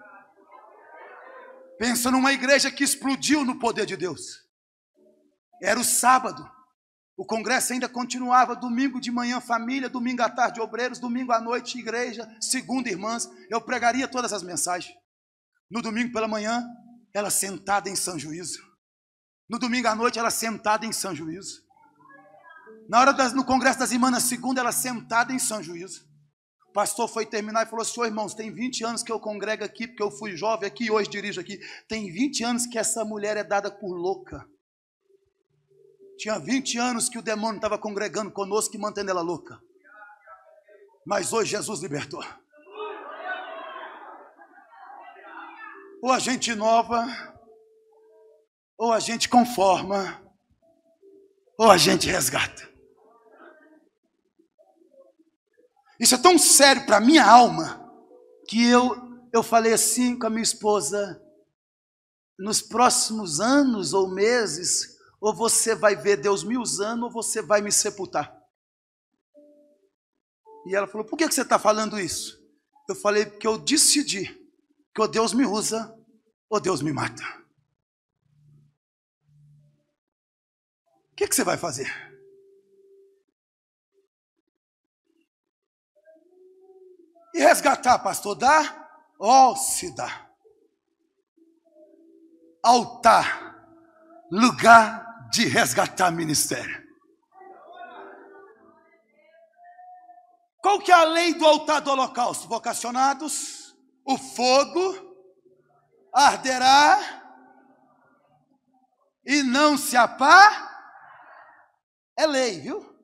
Pensa numa igreja que explodiu no poder de Deus. Era o sábado, o congresso ainda continuava, domingo de manhã família, domingo à tarde obreiros, domingo à noite igreja, segunda irmãs. Eu pregaria todas as mensagens. No domingo pela manhã, ela sentada em São Juízo. No domingo à noite, ela sentada em São Juízo. Na hora das, no congresso das irmãs, na segunda, ela sentada em São Juízo. O pastor foi terminar e falou: Senhor, irmãos, tem 20 anos que eu congrego aqui, porque eu fui jovem aqui e hoje dirijo aqui. Tem 20 anos que essa mulher é dada por louca. Tinha 20 anos que o demônio estava congregando conosco e mantendo ela louca. Mas hoje Jesus libertou. Ou a gente inova, ou a gente conforma, ou a gente resgata. Isso é tão sério para minha alma que eu eu falei assim com a minha esposa: nos próximos anos ou meses, ou você vai ver Deus me usando, ou você vai me sepultar. E ela falou: por que você está falando isso? Eu falei: porque eu decidi que ou Deus me usa, ou Deus me mata. O que, que você vai fazer? E resgatar, pastor, dá? Ó, oh, se dá. Altar, lugar de resgatar ministério. Qual que é a lei do altar do holocausto? Vocacionados, o fogo arderá e não se apar. É lei, viu?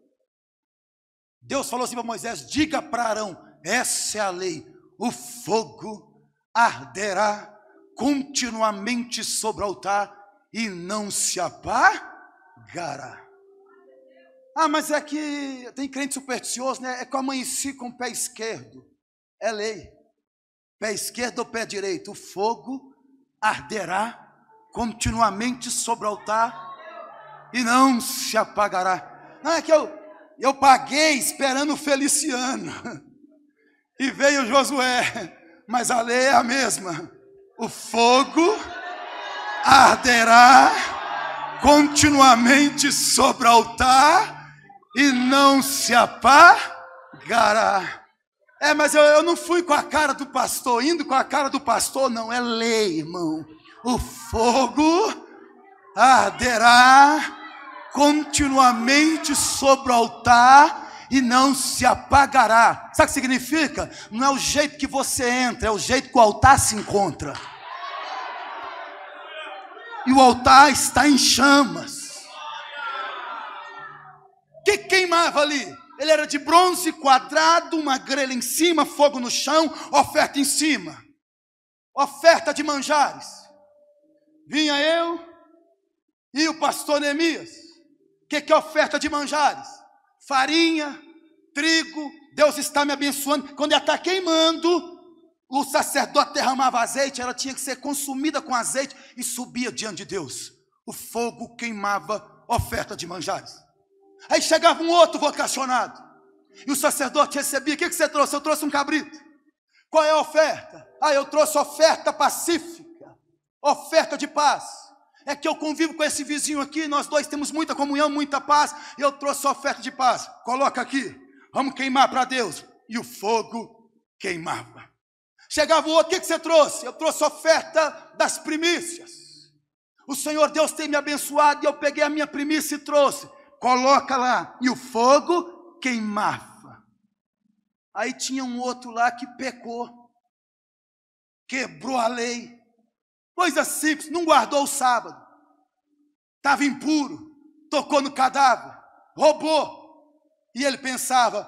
Deus falou assim para Moisés: diga para Arão, essa é a lei. O fogo arderá continuamente sobre o altar e não se apagará. Ah, mas é que tem crente supersticioso, né? É que eu amanheci com o pé esquerdo. É lei. Pé esquerdo ou pé direito? O fogo arderá continuamente sobre o altar e não se apagará. Não é que eu, eu paguei esperando o Feliciano. E veio Josué, mas a lei é a mesma. O fogo arderá continuamente sobre o altar e não se apagará. É, mas eu, eu não fui com a cara do pastor, indo com a cara do pastor, não, é lei, irmão. O fogo arderá continuamente sobre o altar e não se apagará. Sabe o que significa? Não é o jeito que você entra, é o jeito que o altar se encontra. E o altar está em chamas. O que queimava ali? Ele era de bronze quadrado, uma grelha em cima, fogo no chão, oferta em cima. Oferta de manjares. Vinha eu e o pastor Neemias. O que, que é oferta de manjares? farinha, trigo, Deus está me abençoando. Quando ela está queimando, o sacerdote derramava azeite, ela tinha que ser consumida com azeite e subia diante de Deus. O fogo queimava oferta de manjares. Aí chegava um outro vocacionado, e o sacerdote recebia: O que, que você trouxe? Eu trouxe um cabrito. Qual é a oferta? Ah, eu trouxe oferta pacífica, oferta de paz. É que eu convivo com esse vizinho aqui, nós dois temos muita comunhão, muita paz. Eu trouxe oferta de paz. Coloca aqui. Vamos queimar para Deus. E o fogo queimava. Chegava o outro, o que, você trouxe? Eu trouxe oferta das primícias. O Senhor Deus tem me abençoado e eu peguei a minha primícia e trouxe. Coloca lá. E o fogo queimava. Aí tinha um outro lá que pecou, quebrou a lei, Coisa simples, não guardou o sábado. Estava impuro, tocou no cadáver, roubou. E ele pensava: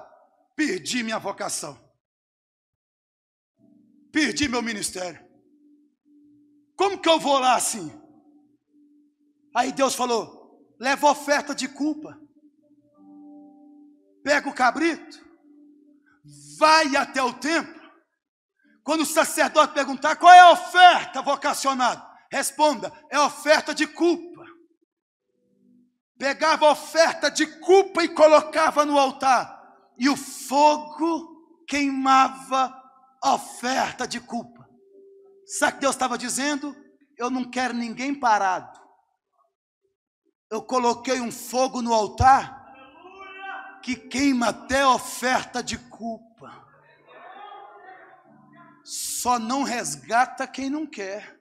perdi minha vocação. Perdi meu ministério. Como que eu vou lá assim? Aí Deus falou: leva oferta de culpa. Pega o cabrito, vai até o templo quando o sacerdote perguntar qual é a oferta vocacionada, responda: é oferta de culpa. Pegava a oferta de culpa e colocava no altar, e o fogo queimava oferta de culpa. Sabe o que Deus estava dizendo? Eu não quero ninguém parado. Eu coloquei um fogo no altar que queima até oferta de culpa. Só não resgata quem não quer.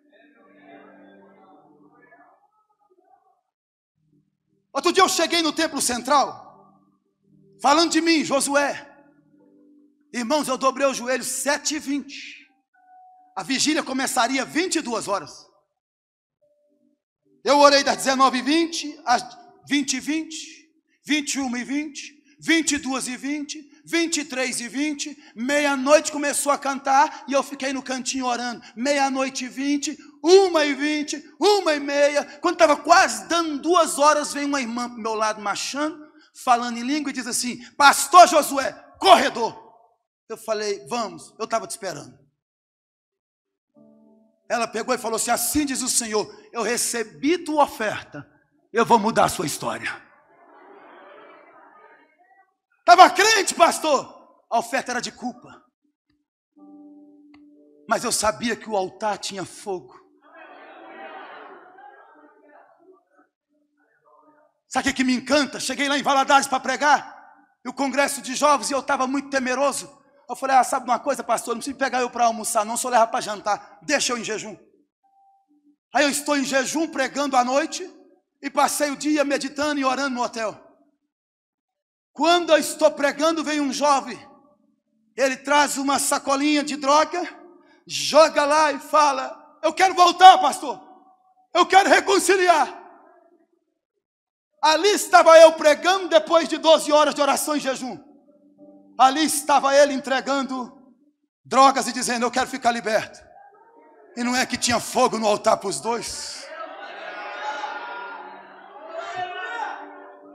Outro dia eu cheguei no templo central, falando de mim, Josué. Irmãos, eu dobrei o joelho 7 e 20. A vigília começaria 22 horas. Eu orei das 19 e 20 às 20 e 20, 21 e 20, 22 e 20, 23 e 20, meia-noite começou a cantar e eu fiquei no cantinho orando. Meia-noite e 20, uma e 20, uma e meia. Quando estava quase dando duas horas, vem uma irmã para o meu lado machando, falando em língua e diz assim: Pastor Josué, corredor. Eu falei: Vamos, eu estava te esperando. Ela pegou e falou assim: Assim diz o Senhor, eu recebi tua oferta, eu vou mudar a sua história. Estava crente, pastor. A oferta era de culpa. Mas eu sabia que o altar tinha fogo. Sabe o que me encanta? Cheguei lá em Valadares para pregar. E o congresso de jovens e eu estava muito temeroso. Eu falei, ah, sabe uma coisa, pastor? Não precisa pegar eu para almoçar, não, só leva para jantar. Deixa eu em jejum. Aí eu estou em jejum pregando à noite e passei o dia meditando e orando no hotel. Quando eu estou pregando, vem um jovem. Ele traz uma sacolinha de droga, joga lá e fala: Eu quero voltar, pastor. Eu quero reconciliar. Ali estava eu pregando depois de 12 horas de oração e jejum. Ali estava ele entregando drogas e dizendo: Eu quero ficar liberto. E não é que tinha fogo no altar para os dois.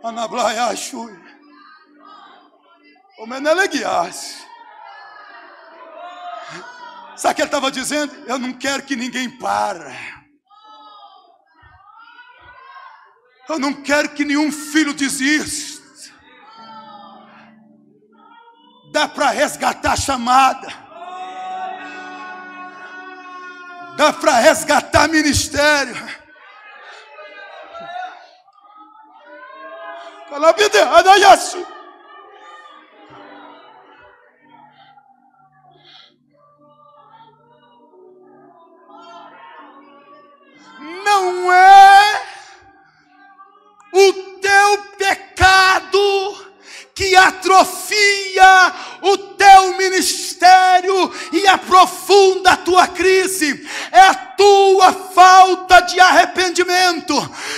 Anablaya. O Meneleguias. Sabe o que ele estava dizendo? Eu não quero que ninguém pare. Eu não quero que nenhum filho desista. Dá para resgatar a chamada. Dá para resgatar ministério. Calabide, adayasu. O teu ministério e aprofunda a tua crise, é a tua falta de arrependimento.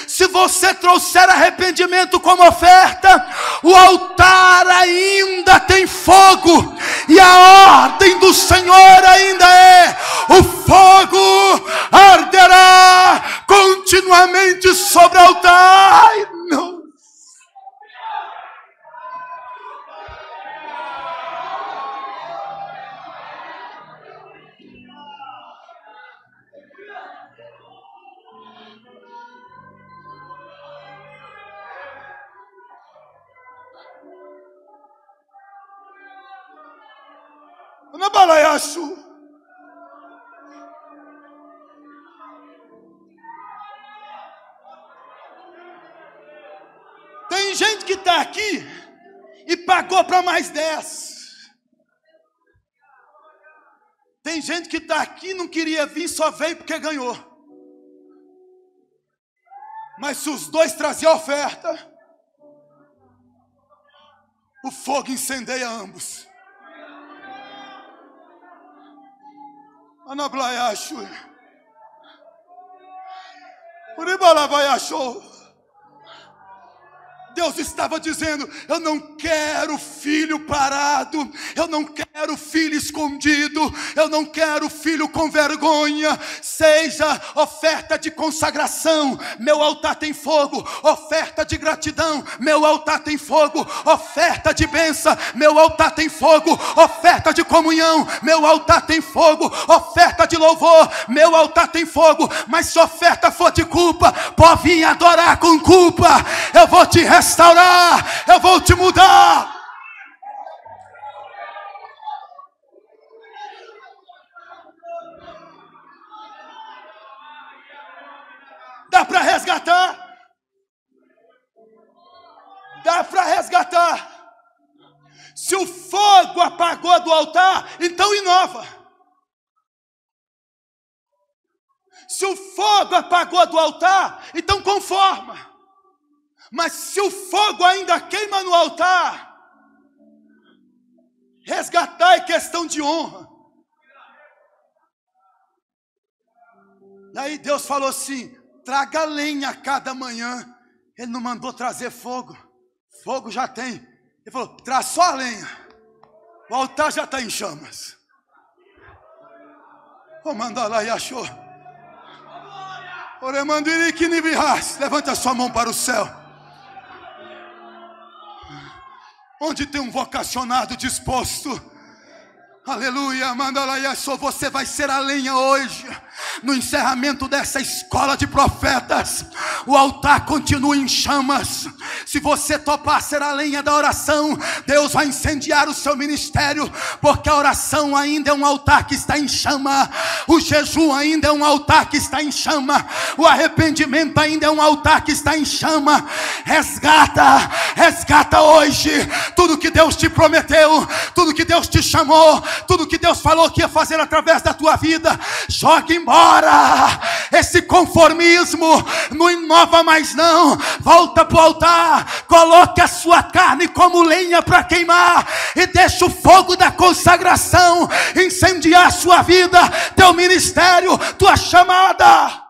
Se você trouxer arrependimento como oferta, o altar ainda tem fogo, e a ordem do Senhor ainda é: o fogo arderá continuamente sobre o altar. Tem gente que está aqui e pagou para mais dez. Tem gente que está aqui não queria vir, só veio porque ganhou. Mas se os dois traziam oferta, o fogo incendeia ambos. Anablayashwe. Uribalabaya show. Deus estava dizendo: Eu não quero filho parado, eu não quero filho escondido, eu não quero filho com vergonha. Seja oferta de consagração, meu altar tem fogo, oferta de gratidão, meu altar tem fogo, oferta de benção, meu altar tem fogo, oferta de comunhão, meu altar tem fogo, oferta de louvor, meu altar tem fogo. Mas se oferta for de culpa, pode vir adorar com culpa, eu vou te restaurar restaurar, eu vou te mudar. Dá para resgatar? Dá para resgatar. Se o fogo apagou do altar, então inova. Se o fogo apagou do altar, então conforma. Mas se o fogo ainda queima no altar, resgatar é questão de honra. E aí Deus falou assim: traga lenha cada manhã Ele não mandou trazer fogo. Fogo já tem. Ele falou: traz só a lenha. O altar já está em chamas. Mandar lá e achou. Levanta a sua mão para o céu. Onde tem um vocacionado disposto Aleluia, manda lá, só você vai ser a lenha hoje. No encerramento dessa escola de profetas, o altar continua em chamas. Se você topar ser a lenha da oração, Deus vai incendiar o seu ministério, porque a oração ainda é um altar que está em chama, o jejum ainda é um altar que está em chama, o arrependimento ainda é um altar que está em chama. Resgata, resgata hoje tudo que Deus te prometeu, tudo que Deus te chamou tudo que Deus falou que ia fazer através da tua vida, joga embora esse conformismo, não inova mais não, volta para o altar, coloque a sua carne como lenha para queimar e deixa o fogo da consagração incendiar a sua vida, teu ministério, tua chamada.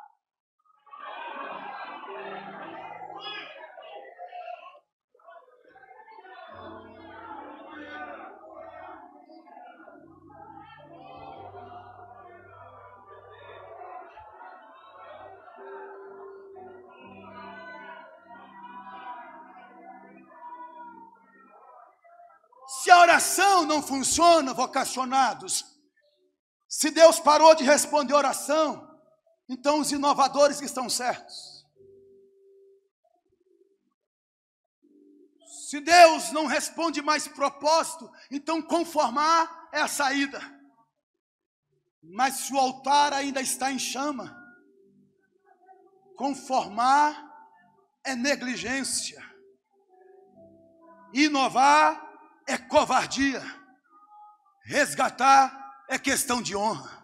Se a oração não funciona, vocacionados, se Deus parou de responder oração, então os inovadores estão certos. Se Deus não responde mais propósito, então conformar é a saída. Mas se o altar ainda está em chama, conformar é negligência. Inovar é covardia. Resgatar é questão de honra.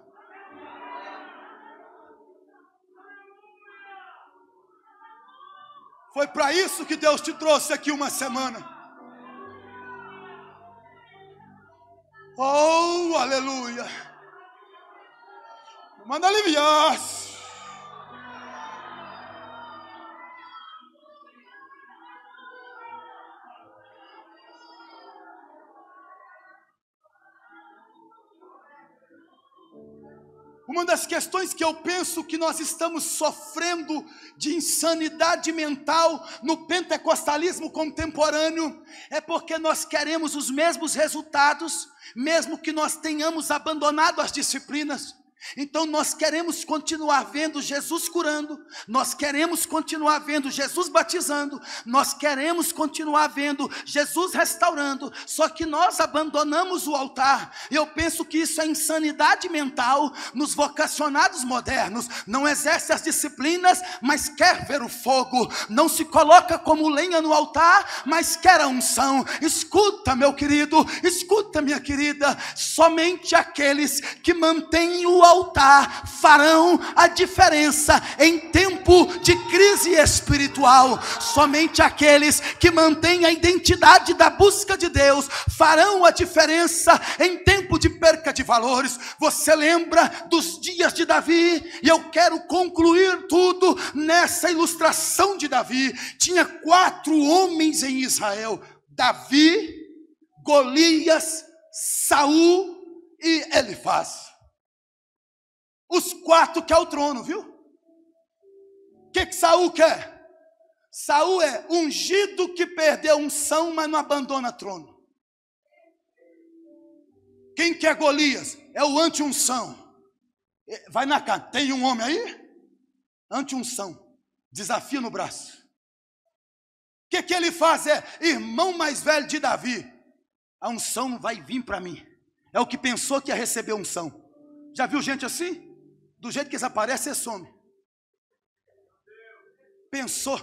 Foi para isso que Deus te trouxe aqui uma semana. Oh, aleluia. Manda aliviar-se. Uma das questões que eu penso que nós estamos sofrendo de insanidade mental no pentecostalismo contemporâneo é porque nós queremos os mesmos resultados, mesmo que nós tenhamos abandonado as disciplinas. Então nós queremos continuar vendo Jesus curando, nós queremos continuar vendo Jesus batizando, nós queremos continuar vendo Jesus restaurando, só que nós abandonamos o altar. Eu penso que isso é insanidade mental nos vocacionados modernos. Não exerce as disciplinas, mas quer ver o fogo. Não se coloca como lenha no altar, mas quer a unção. Escuta, meu querido, escuta, minha querida. Somente aqueles que mantêm o altar altar farão a diferença em tempo de crise espiritual. Somente aqueles que mantêm a identidade da busca de Deus farão a diferença em tempo de perca de valores. Você lembra dos dias de Davi? E eu quero concluir tudo nessa ilustração de Davi. Tinha quatro homens em Israel: Davi, Golias, Saul e Elifaz. Os quatro quer o trono, viu? O que, que Saul quer? Saul é ungido que perdeu unção, mas não abandona trono. Quem quer Golias? É o anti-unção. É, vai na casa, tem um homem aí? Anti-unção. Desafio no braço. O que, que ele faz? É irmão mais velho de Davi. A unção vai vir para mim. É o que pensou que ia receber unção. Já viu gente assim? Do jeito que eles aparecem, você some. Pensou.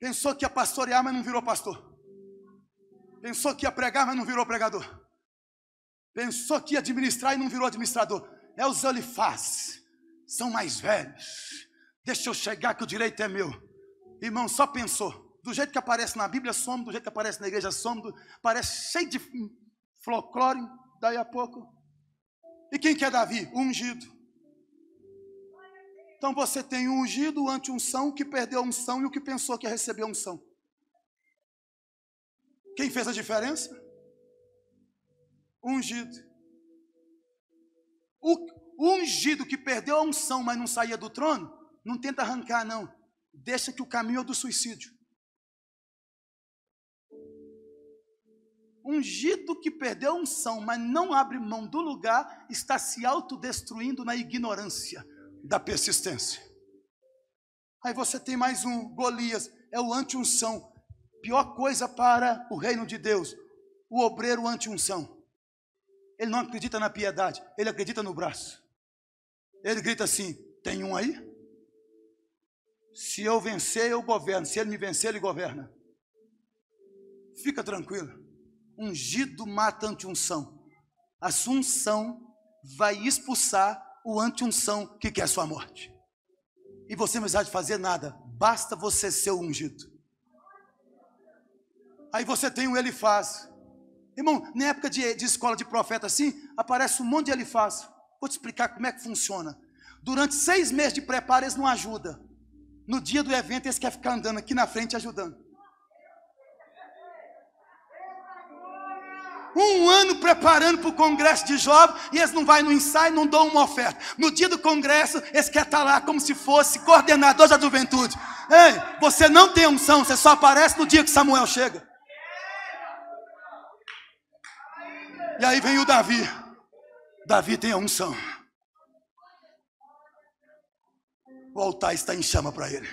Pensou que ia pastorear, mas não virou pastor. Pensou que ia pregar, mas não virou pregador. Pensou que ia administrar e não virou administrador. É os olifaz. São mais velhos. Deixa eu chegar que o direito é meu. Irmão, só pensou. Do jeito que aparece na Bíblia, some. Do jeito que aparece na igreja, some. Parece cheio de folclore. Daí a pouco. E quem que é Davi? ungido. Então você tem o ungido, o anti-unção, o que perdeu a unção e o que pensou que ia receber a unção. Quem fez a diferença? O ungido. O ungido que perdeu a unção, mas não saía do trono, não tenta arrancar, não. Deixa que o caminho é do suicídio. Ungido que perdeu a unção, mas não abre mão do lugar, está se autodestruindo na ignorância da persistência. Aí você tem mais um, Golias, é o anti-unção. Pior coisa para o reino de Deus, o obreiro anti-unção. Ele não acredita na piedade, ele acredita no braço. Ele grita assim: tem um aí? Se eu vencer, eu governo. Se ele me vencer, ele governa. Fica tranquilo. Ungido mata anti-unção. A unção vai expulsar o anti-unção que quer sua morte. E você não precisa de fazer nada, basta você ser o ungido. Aí você tem o Elifaz. Irmão, na época de, de escola de profeta assim, aparece um monte de Elifaz. Vou te explicar como é que funciona. Durante seis meses de preparo, eles não ajudam. No dia do evento, eles querem ficar andando aqui na frente ajudando. Um ano preparando para o congresso de jovens e eles não vão no ensaio, não dão uma oferta. No dia do congresso, eles querem estar lá como se fosse coordenador da juventude. Ei, você não tem unção, você só aparece no dia que Samuel chega. E aí vem o Davi. Davi tem a unção. O altar está em chama para ele.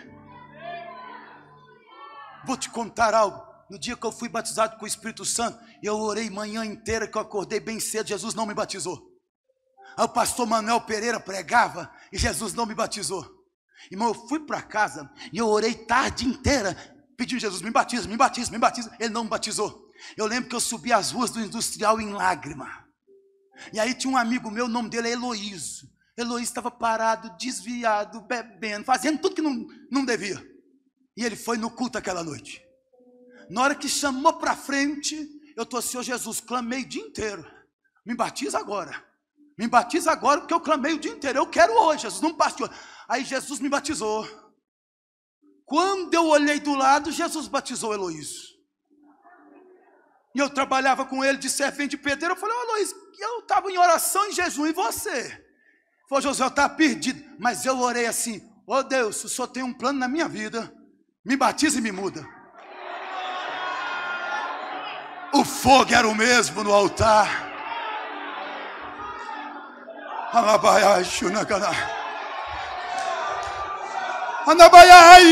Vou te contar algo. No dia que eu fui batizado com o Espírito Santo, eu orei manhã inteira que eu acordei bem cedo, Jesus não me batizou. Aí o pastor Manuel Pereira pregava e Jesus não me batizou. Irmão, eu fui para casa e eu orei tarde inteira, pedindo Jesus, me batiza, me batiza, me batiza. Ele não me batizou. Eu lembro que eu subi as ruas do industrial em lágrima. E aí tinha um amigo meu, o nome dele é Heloísio. Heloísio estava parado, desviado, bebendo, fazendo tudo que não, não devia. E ele foi no culto aquela noite. Na hora que chamou para frente, eu estou assim, oh Jesus, clamei o dia inteiro. Me batiza agora. Me batiza agora, porque eu clamei o dia inteiro. Eu quero hoje, Jesus, não hoje. Aí Jesus me batizou. Quando eu olhei do lado, Jesus batizou Heloísio. E eu trabalhava com ele de servente de pedreiro. Eu falei, ô Luiz, eu estava em oração em jejum, e você? Falei, José, eu estava perdido. Mas eu orei assim, ô oh, Deus, o Senhor tem um plano na minha vida. Me batiza e me muda. O fogo era o mesmo no altar.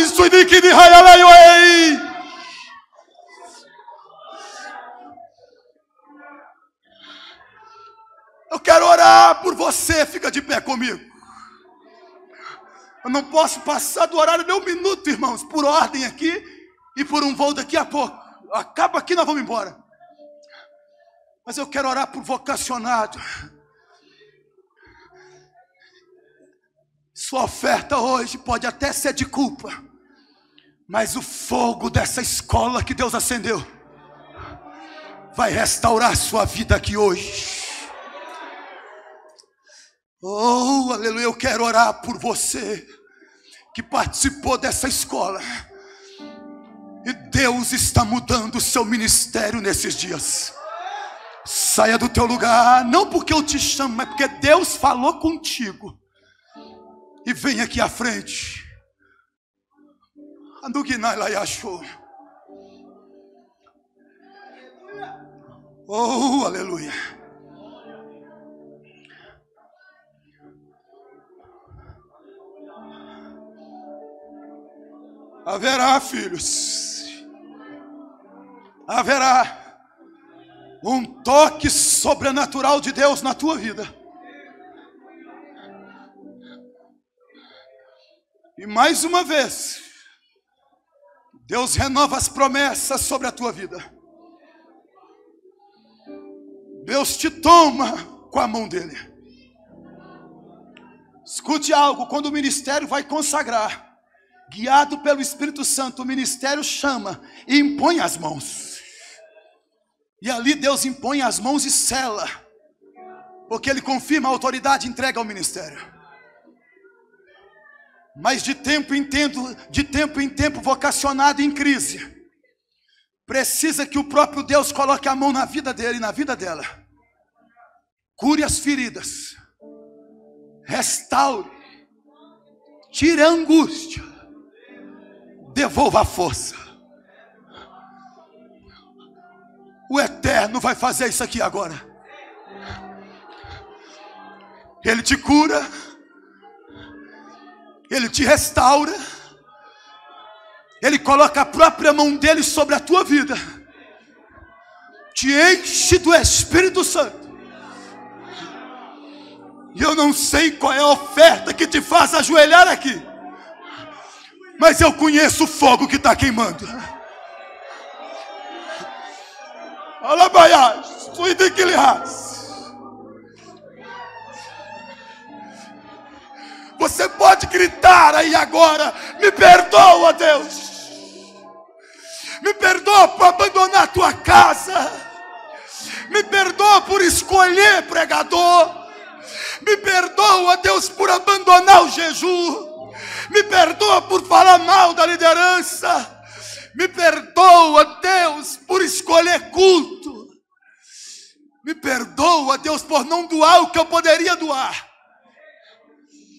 Suiviki de. Eu quero orar por você, fica de pé comigo. Eu não posso passar do horário de um minuto, irmãos, por ordem aqui e por um voo daqui a pouco. Acaba aqui, nós vamos embora. Mas eu quero orar por vocacionado. Sua oferta hoje pode até ser de culpa, mas o fogo dessa escola que Deus acendeu vai restaurar sua vida aqui hoje. Oh, aleluia, eu quero orar por você que participou dessa escola. E Deus está mudando o seu ministério nesses dias. Saia do teu lugar, não porque eu te chamo, mas porque Deus falou contigo. E vem aqui à frente. Oh, aleluia. Haverá, filhos, haverá um toque sobrenatural de Deus na tua vida. E mais uma vez, Deus renova as promessas sobre a tua vida. Deus te toma com a mão dele. Escute algo: quando o ministério vai consagrar, guiado pelo Espírito Santo, o ministério chama e impõe as mãos. E ali Deus impõe as mãos e cela, porque Ele confirma a autoridade entrega ao ministério. mas de tempo em tempo, de tempo em tempo vocacionado em crise, precisa que o próprio Deus coloque a mão na vida dele e na vida dela. Cure as feridas, restaure, tire a angústia, devolva a força. O Eterno vai fazer isso aqui agora. Ele te cura, Ele te restaura, Ele coloca a própria mão dele sobre a tua vida, te enche do Espírito Santo. E eu não sei qual é a oferta que te faz ajoelhar aqui, mas eu conheço o fogo que está queimando. Você pode gritar aí agora: Me perdoa, Deus. Me perdoa por abandonar a tua casa. Me perdoa por escolher pregador. Me perdoa, Deus, por abandonar o jejum. Me perdoa por falar mal da liderança. Me perdoa, Deus, por escolher culto. Me perdoa, Deus, por não doar o que eu poderia doar.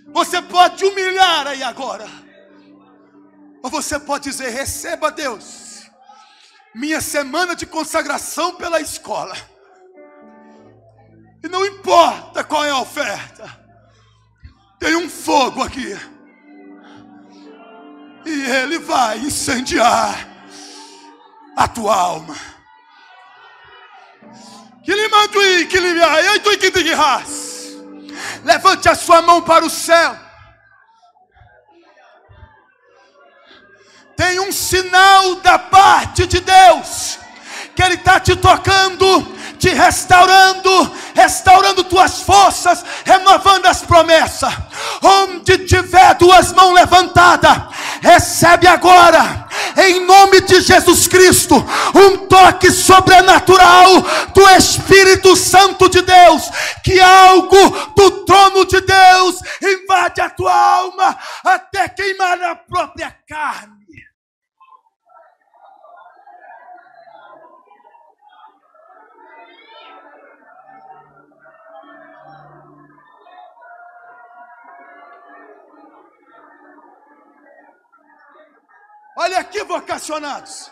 Você pode humilhar aí agora. Ou você pode dizer: receba Deus, minha semana de consagração pela escola. E não importa qual é a oferta, tem um fogo aqui. E ele vai incendiar a tua alma. Levante a sua mão para o céu. Tem um sinal da parte de Deus, que Ele está te tocando, te restaurando, restaurando tuas forças, renovando as promessas. Onde tiver duas mãos levantadas, recebe agora, em nome de Jesus Cristo, um toque sobrenatural do Espírito Santo de Deus, que algo do trono de Deus invade a tua alma até queimar a própria carne. Olha aqui, vocacionados.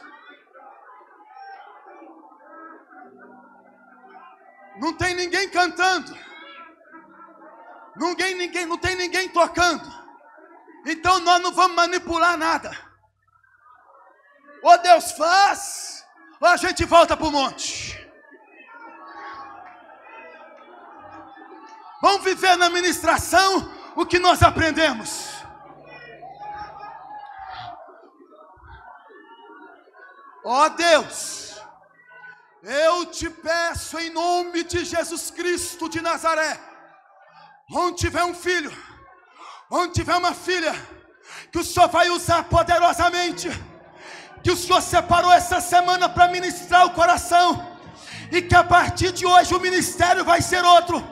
Não tem ninguém cantando. Ninguém, ninguém, não tem ninguém tocando. Então nós não vamos manipular nada. Ou Deus faz, ou a gente volta para o monte. Vamos viver na ministração o que nós aprendemos. Ó oh Deus, eu te peço em nome de Jesus Cristo de Nazaré, onde tiver um filho, onde tiver uma filha, que o Senhor vai usar poderosamente, que o Senhor separou essa semana para ministrar o coração, e que a partir de hoje o ministério vai ser outro,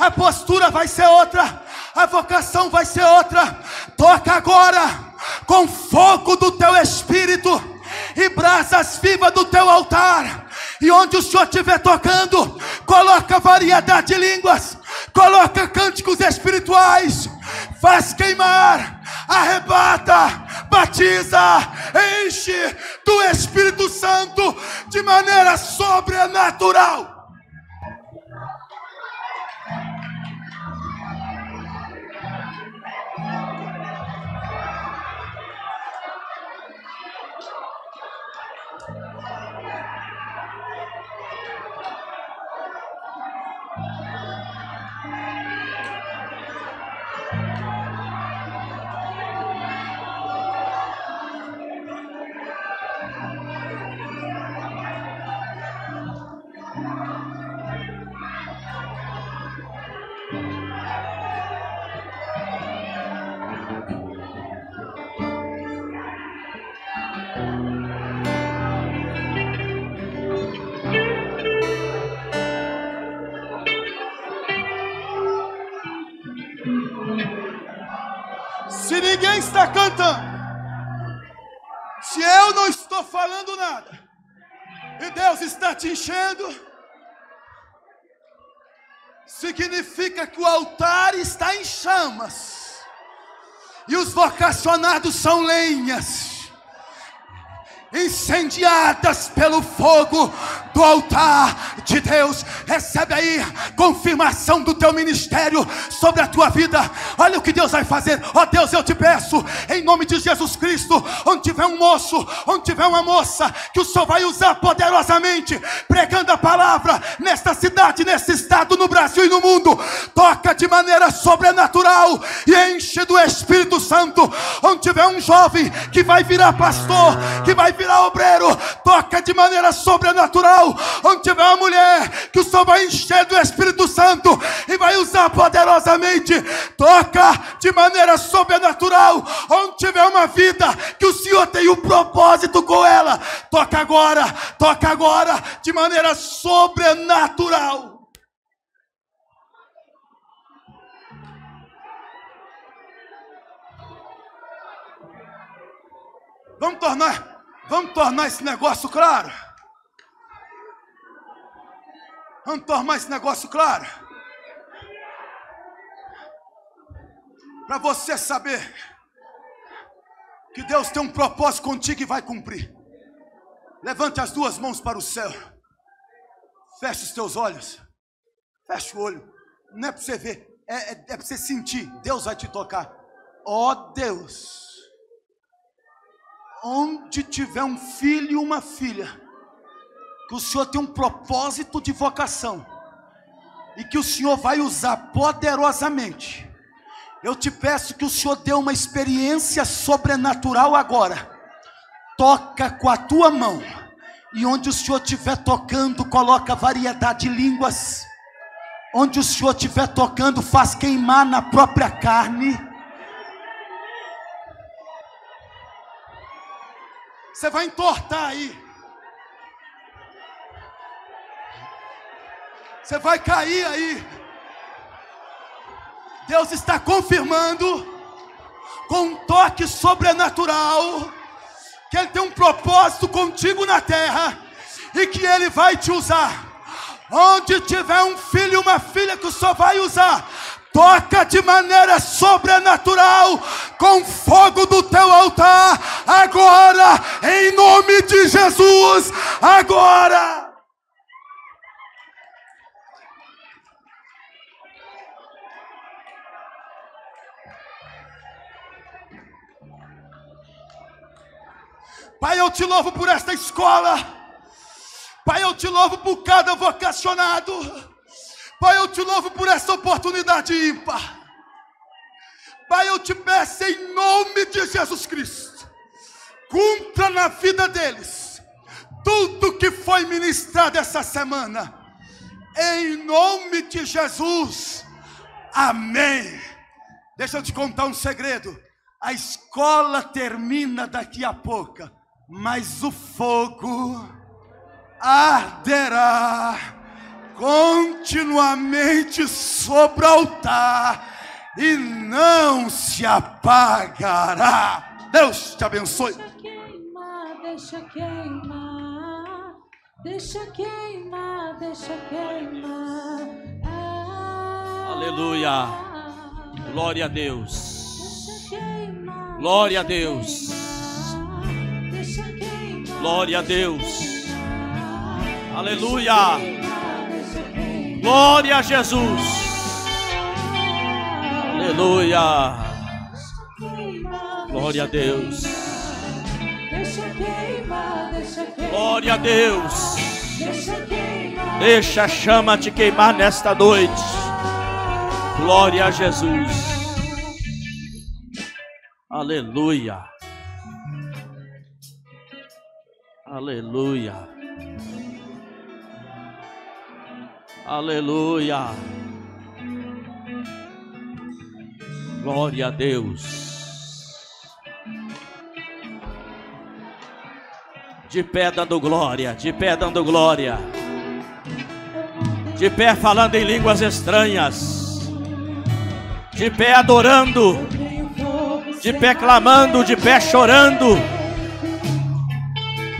a postura vai ser outra, a vocação vai ser outra. Toca agora com fogo do teu espírito e brasas vivas do teu altar. E onde o Senhor estiver tocando, coloca variedade de línguas, coloca cânticos espirituais, faz queimar, arrebata, batiza, enche do Espírito Santo de maneira sobrenatural. Significa que o altar está em chamas, e os vocacionados são lenhas incendiadas pelo fogo do altar de Deus. Recebe aí confirmação do teu ministério sobre a tua vida. Olha o que Deus vai fazer. Ó oh, Deus, eu te peço, em nome de Jesus Cristo, onde tiver um moço, onde tiver uma moça, que o Senhor vai usar poderosamente, pregando a palavra nesta cidade, nesse estado, no Brasil e no mundo. Toca de maneira sobrenatural e enche do Espírito Santo. Onde tiver um jovem que vai virar pastor, que vai virar obreiro, toca de maneira sobrenatural. Onde tiver uma mulher, que o Senhor vai encher do Espírito Santo e vai usar poderosamente, toca de maneira sobrenatural. Onde tiver uma vida, que o Senhor tem um propósito com ela, toca agora, toca agora, de maneira sobrenatural. Vamos tornar Vamos tornar esse negócio claro. Vamos tornar esse negócio claro. Para você saber que Deus tem um propósito contigo e vai cumprir. Levante as duas mãos para o céu. Feche os teus olhos. Feche o olho. Não é para você ver, é, é, é para você sentir. Deus vai te tocar. Ó oh, Deus onde tiver um filho e uma filha, que o Senhor tem um propósito de vocação, e que o Senhor vai usar poderosamente. Eu te peço que o Senhor dê uma experiência sobrenatural agora. Toca com a tua mão. E onde o Senhor estiver tocando, coloca variedade de línguas. Onde o Senhor estiver tocando, faz queimar na própria carne Você vai entortar aí. Você vai cair aí. Deus está confirmando com um toque sobrenatural que Ele tem um propósito contigo na terra e que Ele vai te usar. Onde tiver um filho e uma filha que Senhor vai usar toca de maneira sobrenatural com fogo do teu altar, agora, em nome de Jesus, agora. Pai, eu te louvo por esta escola. Pai, eu te louvo por cada vocacionado. Pai, eu te louvo por essa oportunidade ímpar. Pai, eu te peço em nome de Jesus Cristo, cumpra na vida deles tudo que foi ministrado essa semana, em nome de Jesus, amém. Deixa eu te contar um segredo: a escola termina daqui a pouco, mas o fogo arderá continuamente sobre o altar e não se apagará. Deus te abençoe. Deixa queimar, deixa queimar, deixa queimar, deixa queimar. Ah, Aleluia. Glória a Deus. Glória a Deus. Glória a Deus. Aleluia. Glória a Jesus. Aleluia. Glória a Deus. Glória a Deus. Deixa a chama te queimar nesta noite. Glória a Jesus. Aleluia. Aleluia. Aleluia. Glória a Deus. De pé dando glória, de pé dando glória. De pé falando em línguas estranhas. De pé adorando. de pé clamando, de pé chorando.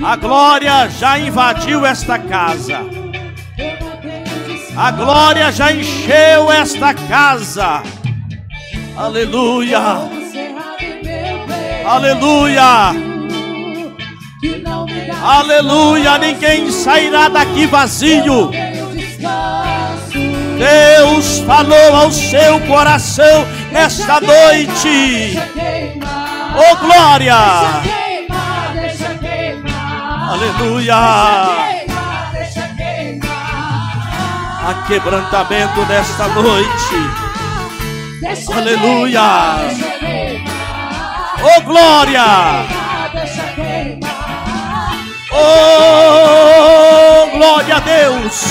A glória já invadiu esta casa. A glória já encheu esta casa. Aleluia. Aleluia. Aleluia. Ninguém sairá daqui vazio. Deus falou ao seu coração nesta noite. Oh glória! Aleluia! A quebrantamento nesta noite. Aleluia! Oh glória! Oh glória a Deus!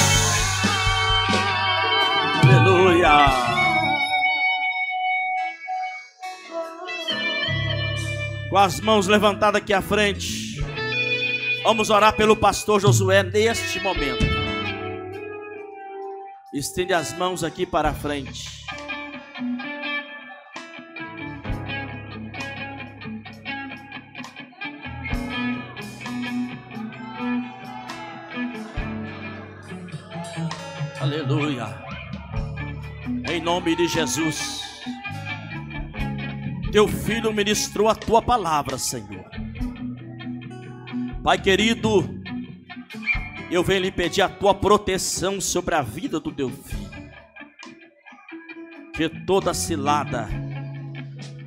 Com as mãos levantadas aqui à frente. Vamos orar pelo pastor Josué neste momento. Estende as mãos aqui para a frente. Aleluia. Em nome de Jesus. Teu filho ministrou a tua palavra, Senhor. Pai querido, eu venho lhe pedir a tua proteção sobre a vida do teu filho. Que toda cilada,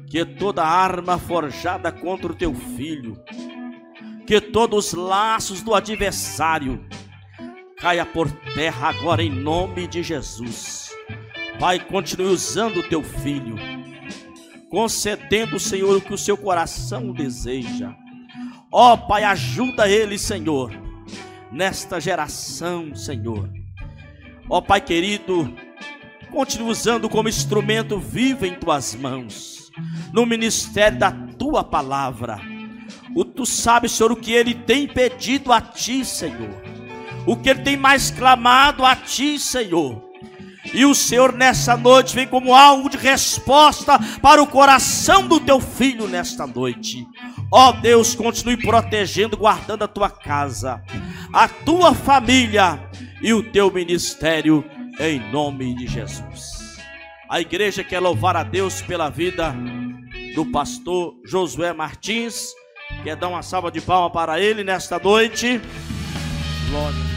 que toda arma forjada contra o teu filho, que todos os laços do adversário caia por terra agora em nome de Jesus. Pai, continue usando o teu filho concedendo, Senhor, o que o seu coração deseja. Ó oh, Pai, ajuda ele, Senhor, nesta geração, Senhor. Ó Pai querido, continue usando como instrumento vivo em tuas mãos, no ministério da tua palavra. O tu sabes, Senhor, o que ele tem pedido a ti, Senhor. O que ele tem mais clamado a ti, Senhor e o Senhor nessa noite vem como algo de resposta para o coração do teu filho nesta noite. Ó oh Deus, continue protegendo, guardando a tua casa, a tua família e o teu ministério em nome de Jesus. A igreja quer louvar a Deus pela vida do pastor Josué Martins. Quer dar uma salva de palmas para ele nesta noite. Glória.